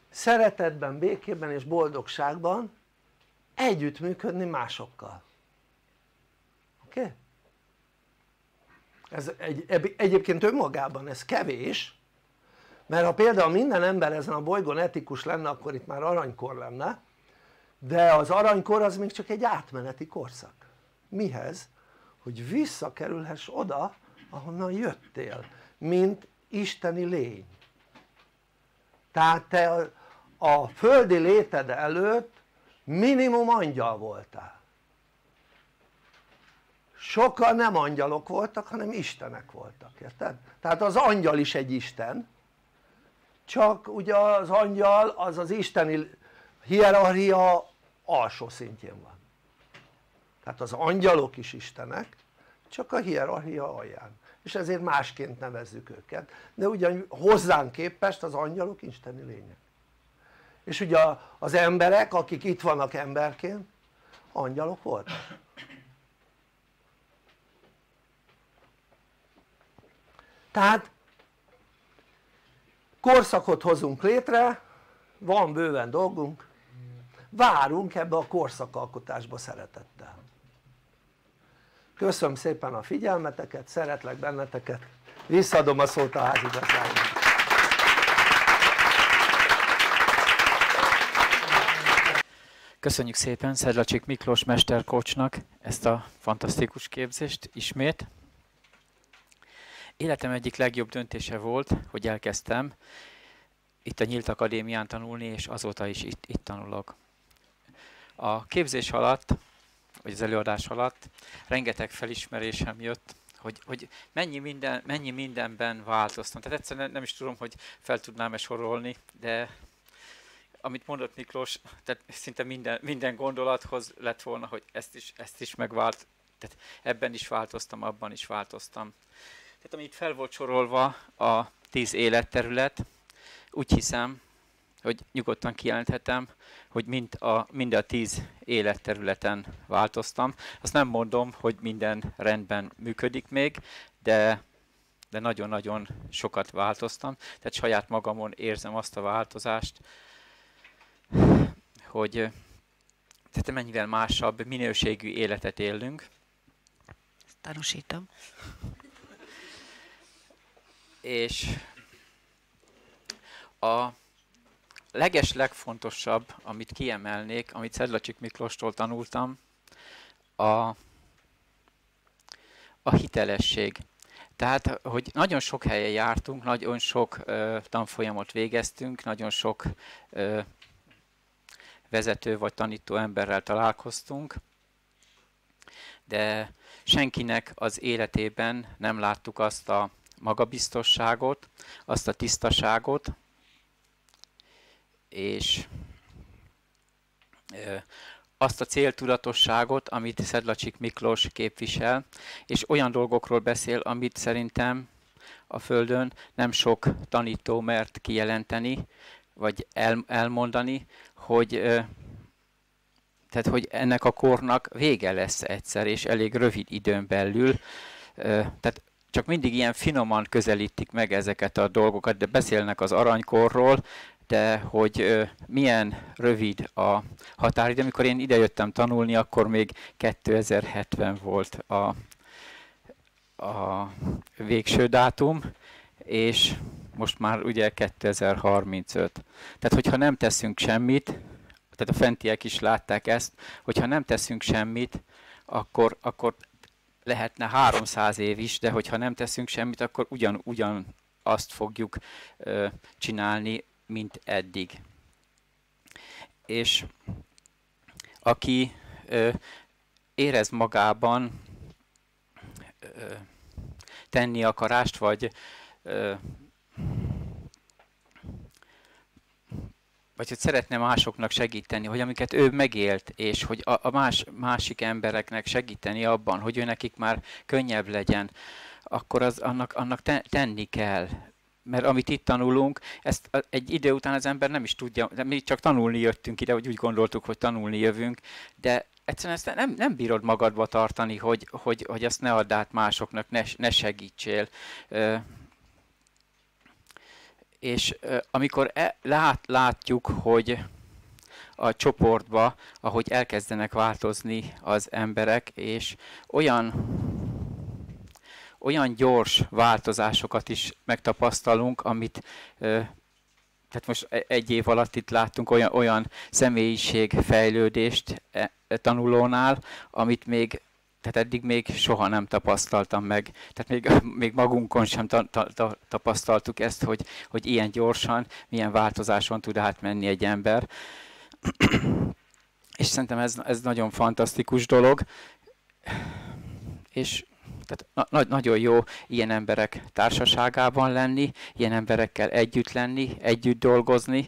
szeretetben, békében és boldogságban együttműködni másokkal oké? Okay? Ez egy, egyébként önmagában ez kevés mert ha például minden ember ezen a bolygón etikus lenne akkor itt már aranykor lenne de az aranykor az még csak egy átmeneti korszak. Mihez? hogy visszakerülhess oda ahonnan jöttél mint isteni lény. Tehát te a, földi léted előtt minimum angyal voltál sokan nem angyalok voltak hanem istenek voltak, érted? tehát az angyal is egy isten csak ugye az angyal az az isteni hierarchia alsó szintjén van. Tehát az angyalok is istenek csak a hierarchia alján. És ezért másként nevezzük őket. De ugyan hozzánk képest az angyalok isteni lények. És ugye az emberek akik itt vannak emberként angyalok voltak tehát korszakot hozunk létre van bőven dolgunk várunk ebbe a korszakalkotásba szeretettel. Köszönöm szépen a figyelmeteket, szeretlek benneteket. Visszaadom a szót a házigazdának. Köszönjük szépen Szedlacsik Miklós mesterkocsnak ezt a fantasztikus képzést ismét. Életem egyik legjobb döntése volt, hogy elkezdtem itt a Nyílt Akadémián tanulni, és azóta is itt, itt tanulok. A képzés alatt, vagy az előadás alatt rengeteg felismerésem jött, hogy, hogy mennyi, minden, mennyi mindenben változtam. Tehát egyszerűen nem is tudom, hogy fel tudnám-e sorolni, de amit mondott Miklós, tehát szinte minden, minden gondolathoz lett volna, hogy ezt is, ezt is megvált, tehát ebben is változtam, abban is változtam. Tehát amit fel volt sorolva a tíz életterület, úgy hiszem, hogy nyugodtan kijelenthetem, hogy mind a, mind a tíz életterületen változtam. Azt nem mondom, hogy minden rendben működik még, de de nagyon-nagyon sokat változtam, tehát saját magamon érzem azt a változást, hogy tehát mennyivel másabb minőségű életet élünk. tanúsítom és a leges legfontosabb, amit kiemelnék, amit Szedlacsik Miklóstól tanultam, a, a hitelesség. Tehát, hogy nagyon sok helyen jártunk, nagyon sok ö, tanfolyamot végeztünk, nagyon sok ö, vezető vagy tanító emberrel találkoztunk, de senkinek az életében nem láttuk azt a magabiztosságot, azt a tisztaságot, és azt a céltudatosságot, amit Szedlacsik Miklós képvisel, és olyan dolgokról beszél, amit szerintem a Földön nem sok tanító mert kijelenteni, vagy el, elmondani, hogy, tehát, hogy ennek a kornak vége lesz egyszer, és elég rövid időn belül. Tehát csak mindig ilyen finoman közelítik meg ezeket a dolgokat, de beszélnek az aranykorról, de hogy milyen rövid a határidő. Amikor én idejöttem tanulni, akkor még 2070 volt a, a végső dátum, és most már ugye 2035. Tehát, hogyha nem teszünk semmit, tehát a fentiek is látták ezt, hogyha nem teszünk semmit, akkor, akkor lehetne 300 év is, de hogyha nem teszünk semmit, akkor ugyan, ugyan azt fogjuk ö, csinálni, mint eddig. És aki ö, érez magában ö, tenni akarást, vagy ö, vagy hogy szeretne másoknak segíteni, hogy amiket ő megélt, és hogy a, a más, másik embereknek segíteni abban, hogy ő nekik már könnyebb legyen, akkor az, annak, annak te, tenni kell. Mert amit itt tanulunk, ezt egy idő után az ember nem is tudja, mi csak tanulni jöttünk ide, hogy úgy gondoltuk, hogy tanulni jövünk, de egyszerűen ezt nem, nem bírod magadba tartani, hogy, hogy, hogy ezt ne add át másoknak, ne, ne segítsél és amikor e, lát, látjuk, hogy a csoportba, ahogy elkezdenek változni az emberek, és olyan, olyan gyors változásokat is megtapasztalunk, amit tehát most e, egy év alatt itt láttunk olyan, olyan személyiségfejlődést e, e, tanulónál, amit még tehát eddig még soha nem tapasztaltam meg, tehát még, *laughs* még magunkon sem ta, ta, ta, tapasztaltuk ezt, hogy, hogy ilyen gyorsan, milyen változáson tud átmenni egy ember. *clears throat* És szerintem ez, ez nagyon fantasztikus dolog, és tehát na, na, nagyon jó ilyen emberek társaságában lenni, ilyen emberekkel együtt lenni, együtt dolgozni.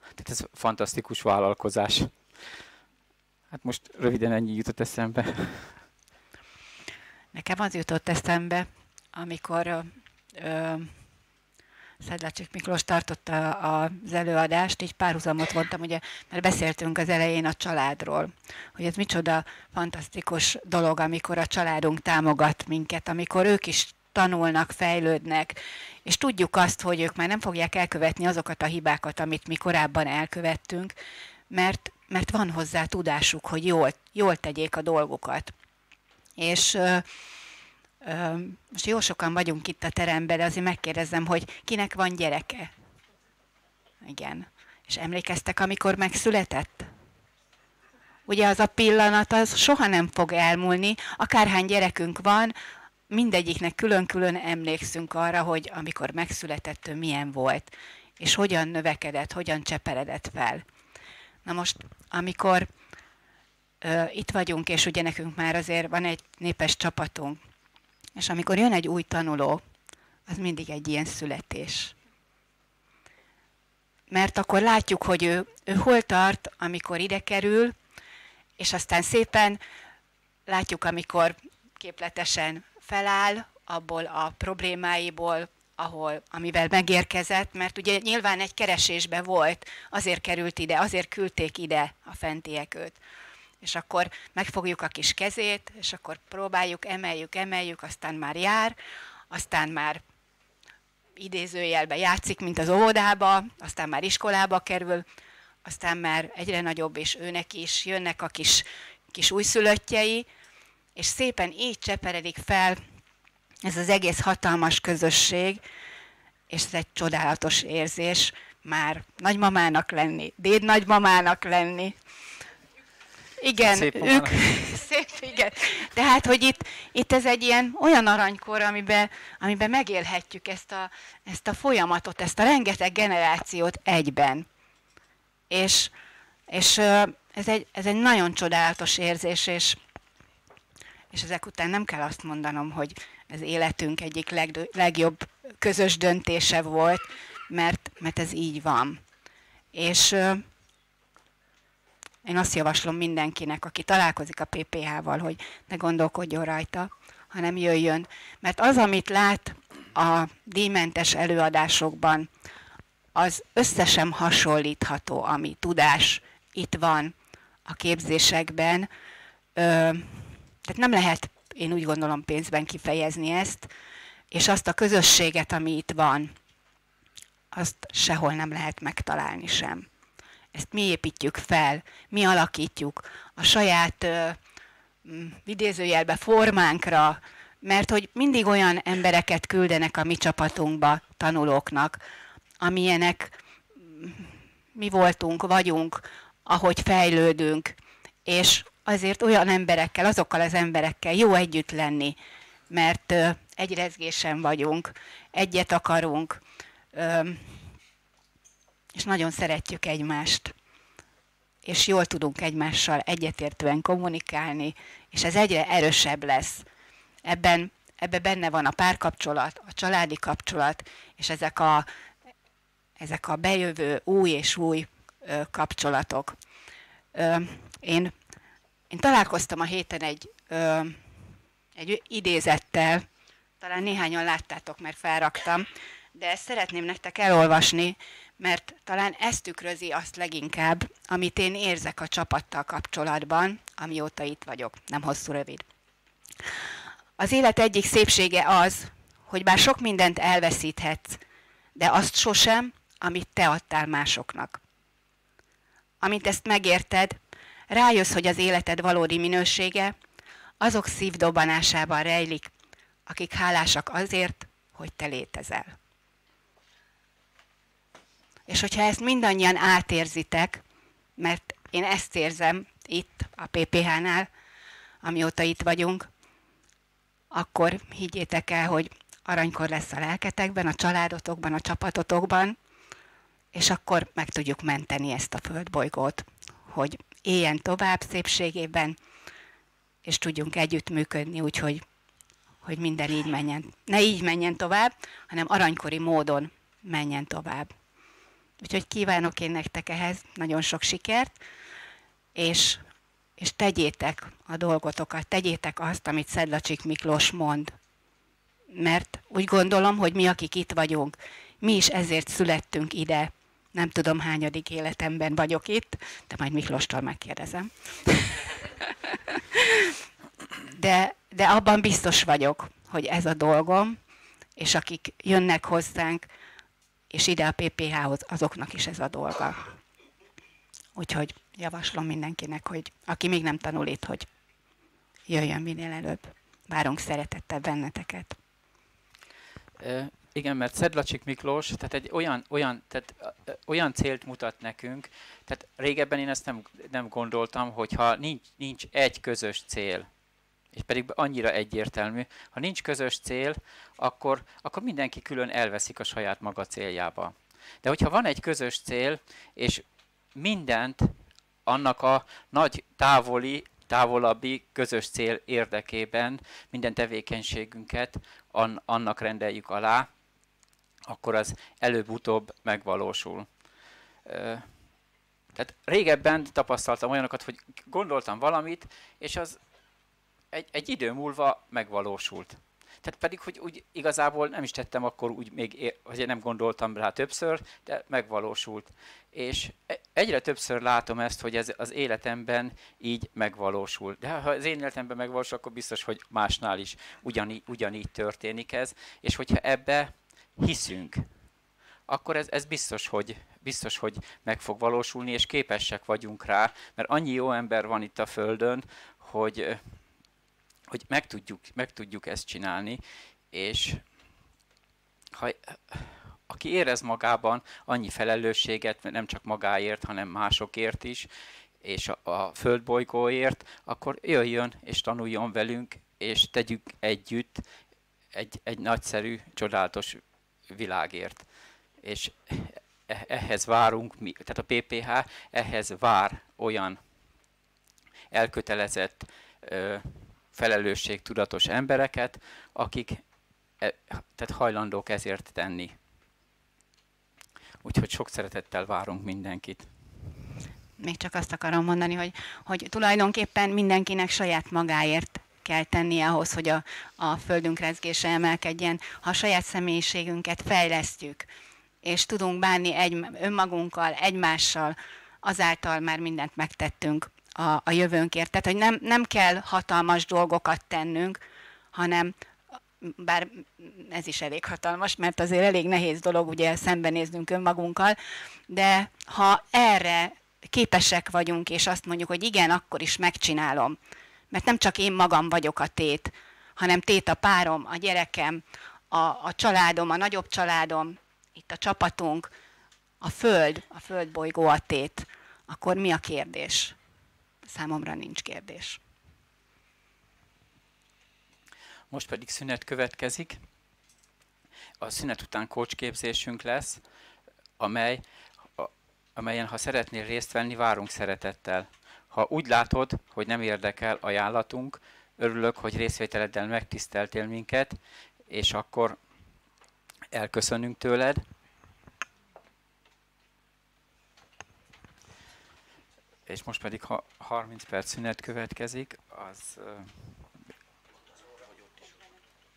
Tehát ez fantasztikus vállalkozás. Hát most röviden ennyi jutott eszembe. *laughs* Nekem az jutott eszembe, amikor ö, Szedlácsik Miklós tartotta az előadást, így párhuzamot vontam, ugye, mert beszéltünk az elején a családról, hogy ez micsoda fantasztikus dolog, amikor a családunk támogat minket, amikor ők is tanulnak, fejlődnek, és tudjuk azt, hogy ők már nem fogják elkövetni azokat a hibákat, amit mi korábban elkövettünk, mert, mert van hozzá tudásuk, hogy jól, jól tegyék a dolgokat. És most jó sokan vagyunk itt a teremben, de azért megkérdezem, hogy kinek van gyereke? Igen. És emlékeztek, amikor megszületett? Ugye az a pillanat, az soha nem fog elmúlni, akárhány gyerekünk van, mindegyiknek külön-külön emlékszünk arra, hogy amikor megszületett, ő milyen volt, és hogyan növekedett, hogyan cseperedett fel. Na most, amikor ö, itt vagyunk, és ugye nekünk már azért van egy népes csapatunk, és amikor jön egy új tanuló, az mindig egy ilyen születés. Mert akkor látjuk, hogy ő, ő hol tart, amikor ide kerül, és aztán szépen látjuk, amikor képletesen feláll abból a problémáiból, ahol, amivel megérkezett, mert ugye nyilván egy keresésbe volt, azért került ide, azért küldték ide a fentiek őt. És akkor megfogjuk a kis kezét, és akkor próbáljuk, emeljük, emeljük, aztán már jár, aztán már idézőjelbe játszik, mint az óvodába, aztán már iskolába kerül, aztán már egyre nagyobb, és őnek is jönnek a kis, kis újszülöttjei, és szépen így cseperedik fel ez az egész hatalmas közösség, és ez egy csodálatos érzés már nagymamának lenni, déd nagymamának lenni, igen, szép ők, *laughs* szép, igen. Tehát, hogy itt, itt ez egy ilyen olyan aranykor, amiben, amiben megélhetjük ezt a, ezt a folyamatot, ezt a rengeteg generációt egyben. És, és ez, egy, ez egy nagyon csodálatos érzés, és, és ezek után nem kell azt mondanom, hogy ez életünk egyik leg, legjobb közös döntése volt, mert, mert ez így van. És én azt javaslom mindenkinek, aki találkozik a PPH-val, hogy ne gondolkodjon rajta, hanem jöjjön. Mert az, amit lát a díjmentes előadásokban, az összesen hasonlítható, ami tudás itt van a képzésekben. Ö, tehát nem lehet, én úgy gondolom, pénzben kifejezni ezt, és azt a közösséget, ami itt van, azt sehol nem lehet megtalálni sem. Ezt mi építjük fel, mi alakítjuk a saját idézőjelbe formánkra, mert hogy mindig olyan embereket küldenek a mi csapatunkba, tanulóknak, amilyenek mi voltunk, vagyunk, ahogy fejlődünk, és azért olyan emberekkel, azokkal az emberekkel jó együtt lenni, mert egy rezgésen vagyunk, egyet akarunk, és nagyon szeretjük egymást, és jól tudunk egymással egyetértően kommunikálni, és ez egyre erősebb lesz. Ebben, ebben benne van a párkapcsolat, a családi kapcsolat, és ezek a, ezek a bejövő új és új kapcsolatok. Én, én találkoztam a héten egy, ö, egy idézettel, talán néhányan láttátok, mert felraktam, de ezt szeretném nektek elolvasni, mert talán ez tükrözi azt leginkább, amit én érzek a csapattal kapcsolatban, amióta itt vagyok. Nem hosszú, rövid. Az élet egyik szépsége az, hogy bár sok mindent elveszíthetsz, de azt sosem, amit te adtál másoknak. Amint ezt megérted, rájössz, hogy az életed valódi minősége, azok szívdobanásában rejlik, akik hálásak azért, hogy te létezel. És hogyha ezt mindannyian átérzitek, mert én ezt érzem itt a PPH-nál, amióta itt vagyunk, akkor higgyétek el, hogy aranykor lesz a lelketekben, a családotokban, a csapatotokban, és akkor meg tudjuk menteni ezt a földbolygót, hogy éljen tovább szépségében, és tudjunk együttműködni, úgyhogy hogy minden így menjen. Ne így menjen tovább, hanem aranykori módon menjen tovább. Úgyhogy kívánok én nektek ehhez nagyon sok sikert, és, és tegyétek a dolgotokat, tegyétek azt, amit Szedlacsik Miklós mond. Mert úgy gondolom, hogy mi, akik itt vagyunk, mi is ezért születtünk ide. Nem tudom, hányadik életemben vagyok itt, de majd Miklóstól megkérdezem. De, de abban biztos vagyok, hogy ez a dolgom, és akik jönnek hozzánk, és ide a PPH-hoz, azoknak is ez a dolga. Úgyhogy javaslom mindenkinek, hogy aki még nem tanul itt, hogy jöjjön minél előbb. Várunk szeretettel benneteket. Igen, mert Szedlacsik Miklós, tehát egy olyan, olyan, tehát, olyan célt mutat nekünk, tehát régebben én ezt nem, nem gondoltam, hogyha nincs, nincs egy közös cél, és pedig annyira egyértelmű, ha nincs közös cél, akkor, akkor mindenki külön elveszik a saját maga céljába. De hogyha van egy közös cél, és mindent annak a nagy távoli, távolabbi közös cél érdekében, minden tevékenységünket an, annak rendeljük alá, akkor az előbb-utóbb megvalósul. Tehát régebben tapasztaltam olyanokat, hogy gondoltam valamit, és az egy, egy idő múlva megvalósult. Tehát pedig, hogy úgy igazából nem is tettem akkor úgy még, hogy nem gondoltam rá többször, de megvalósult. És e, egyre többször látom ezt, hogy ez az életemben így megvalósul. De ha az én életemben megvalósul, akkor biztos, hogy másnál is ugyanígy, ugyanígy történik ez. És hogyha ebbe hiszünk, akkor ez, ez biztos, hogy, biztos, hogy meg fog valósulni, és képesek vagyunk rá, mert annyi jó ember van itt a Földön, hogy hogy meg tudjuk, meg tudjuk ezt csinálni, és ha, aki érez magában annyi felelősséget, nem csak magáért, hanem másokért is, és a, a földbolygóért, akkor jöjjön és tanuljon velünk, és tegyük együtt egy, egy nagyszerű, csodálatos világért. És e, ehhez várunk, mi, tehát a PPH ehhez vár olyan elkötelezett felelősségtudatos embereket, akik e, tehát hajlandók ezért tenni. Úgyhogy sok szeretettel várunk mindenkit. Még csak azt akarom mondani, hogy, hogy tulajdonképpen mindenkinek saját magáért kell tennie ahhoz, hogy a, a földünk rezgése emelkedjen. Ha a saját személyiségünket fejlesztjük, és tudunk bánni egy, önmagunkkal, egymással, azáltal már mindent megtettünk a, a jövőnkért. Tehát, hogy nem, nem kell hatalmas dolgokat tennünk, hanem bár ez is elég hatalmas, mert azért elég nehéz dolog ugye szembenéznünk önmagunkkal, de ha erre képesek vagyunk, és azt mondjuk, hogy igen, akkor is megcsinálom, mert nem csak én magam vagyok a tét, hanem tét a párom, a gyerekem, a, a családom, a nagyobb családom, itt a csapatunk, a föld, a földbolygó a tét, akkor mi a kérdés? Számomra nincs kérdés. Most pedig szünet következik. A szünet után kócsképzésünk lesz, amely, amelyen ha szeretnél részt venni, várunk szeretettel. Ha úgy látod, hogy nem érdekel ajánlatunk, örülök, hogy részvételeddel megtiszteltél minket, és akkor elköszönünk tőled. és most pedig ha 30 perc szünet következik, az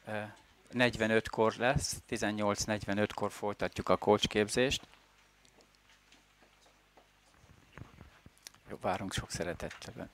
uh, 45-kor lesz, 18-45-kor folytatjuk a coachképzést. Várunk sok szeretettel.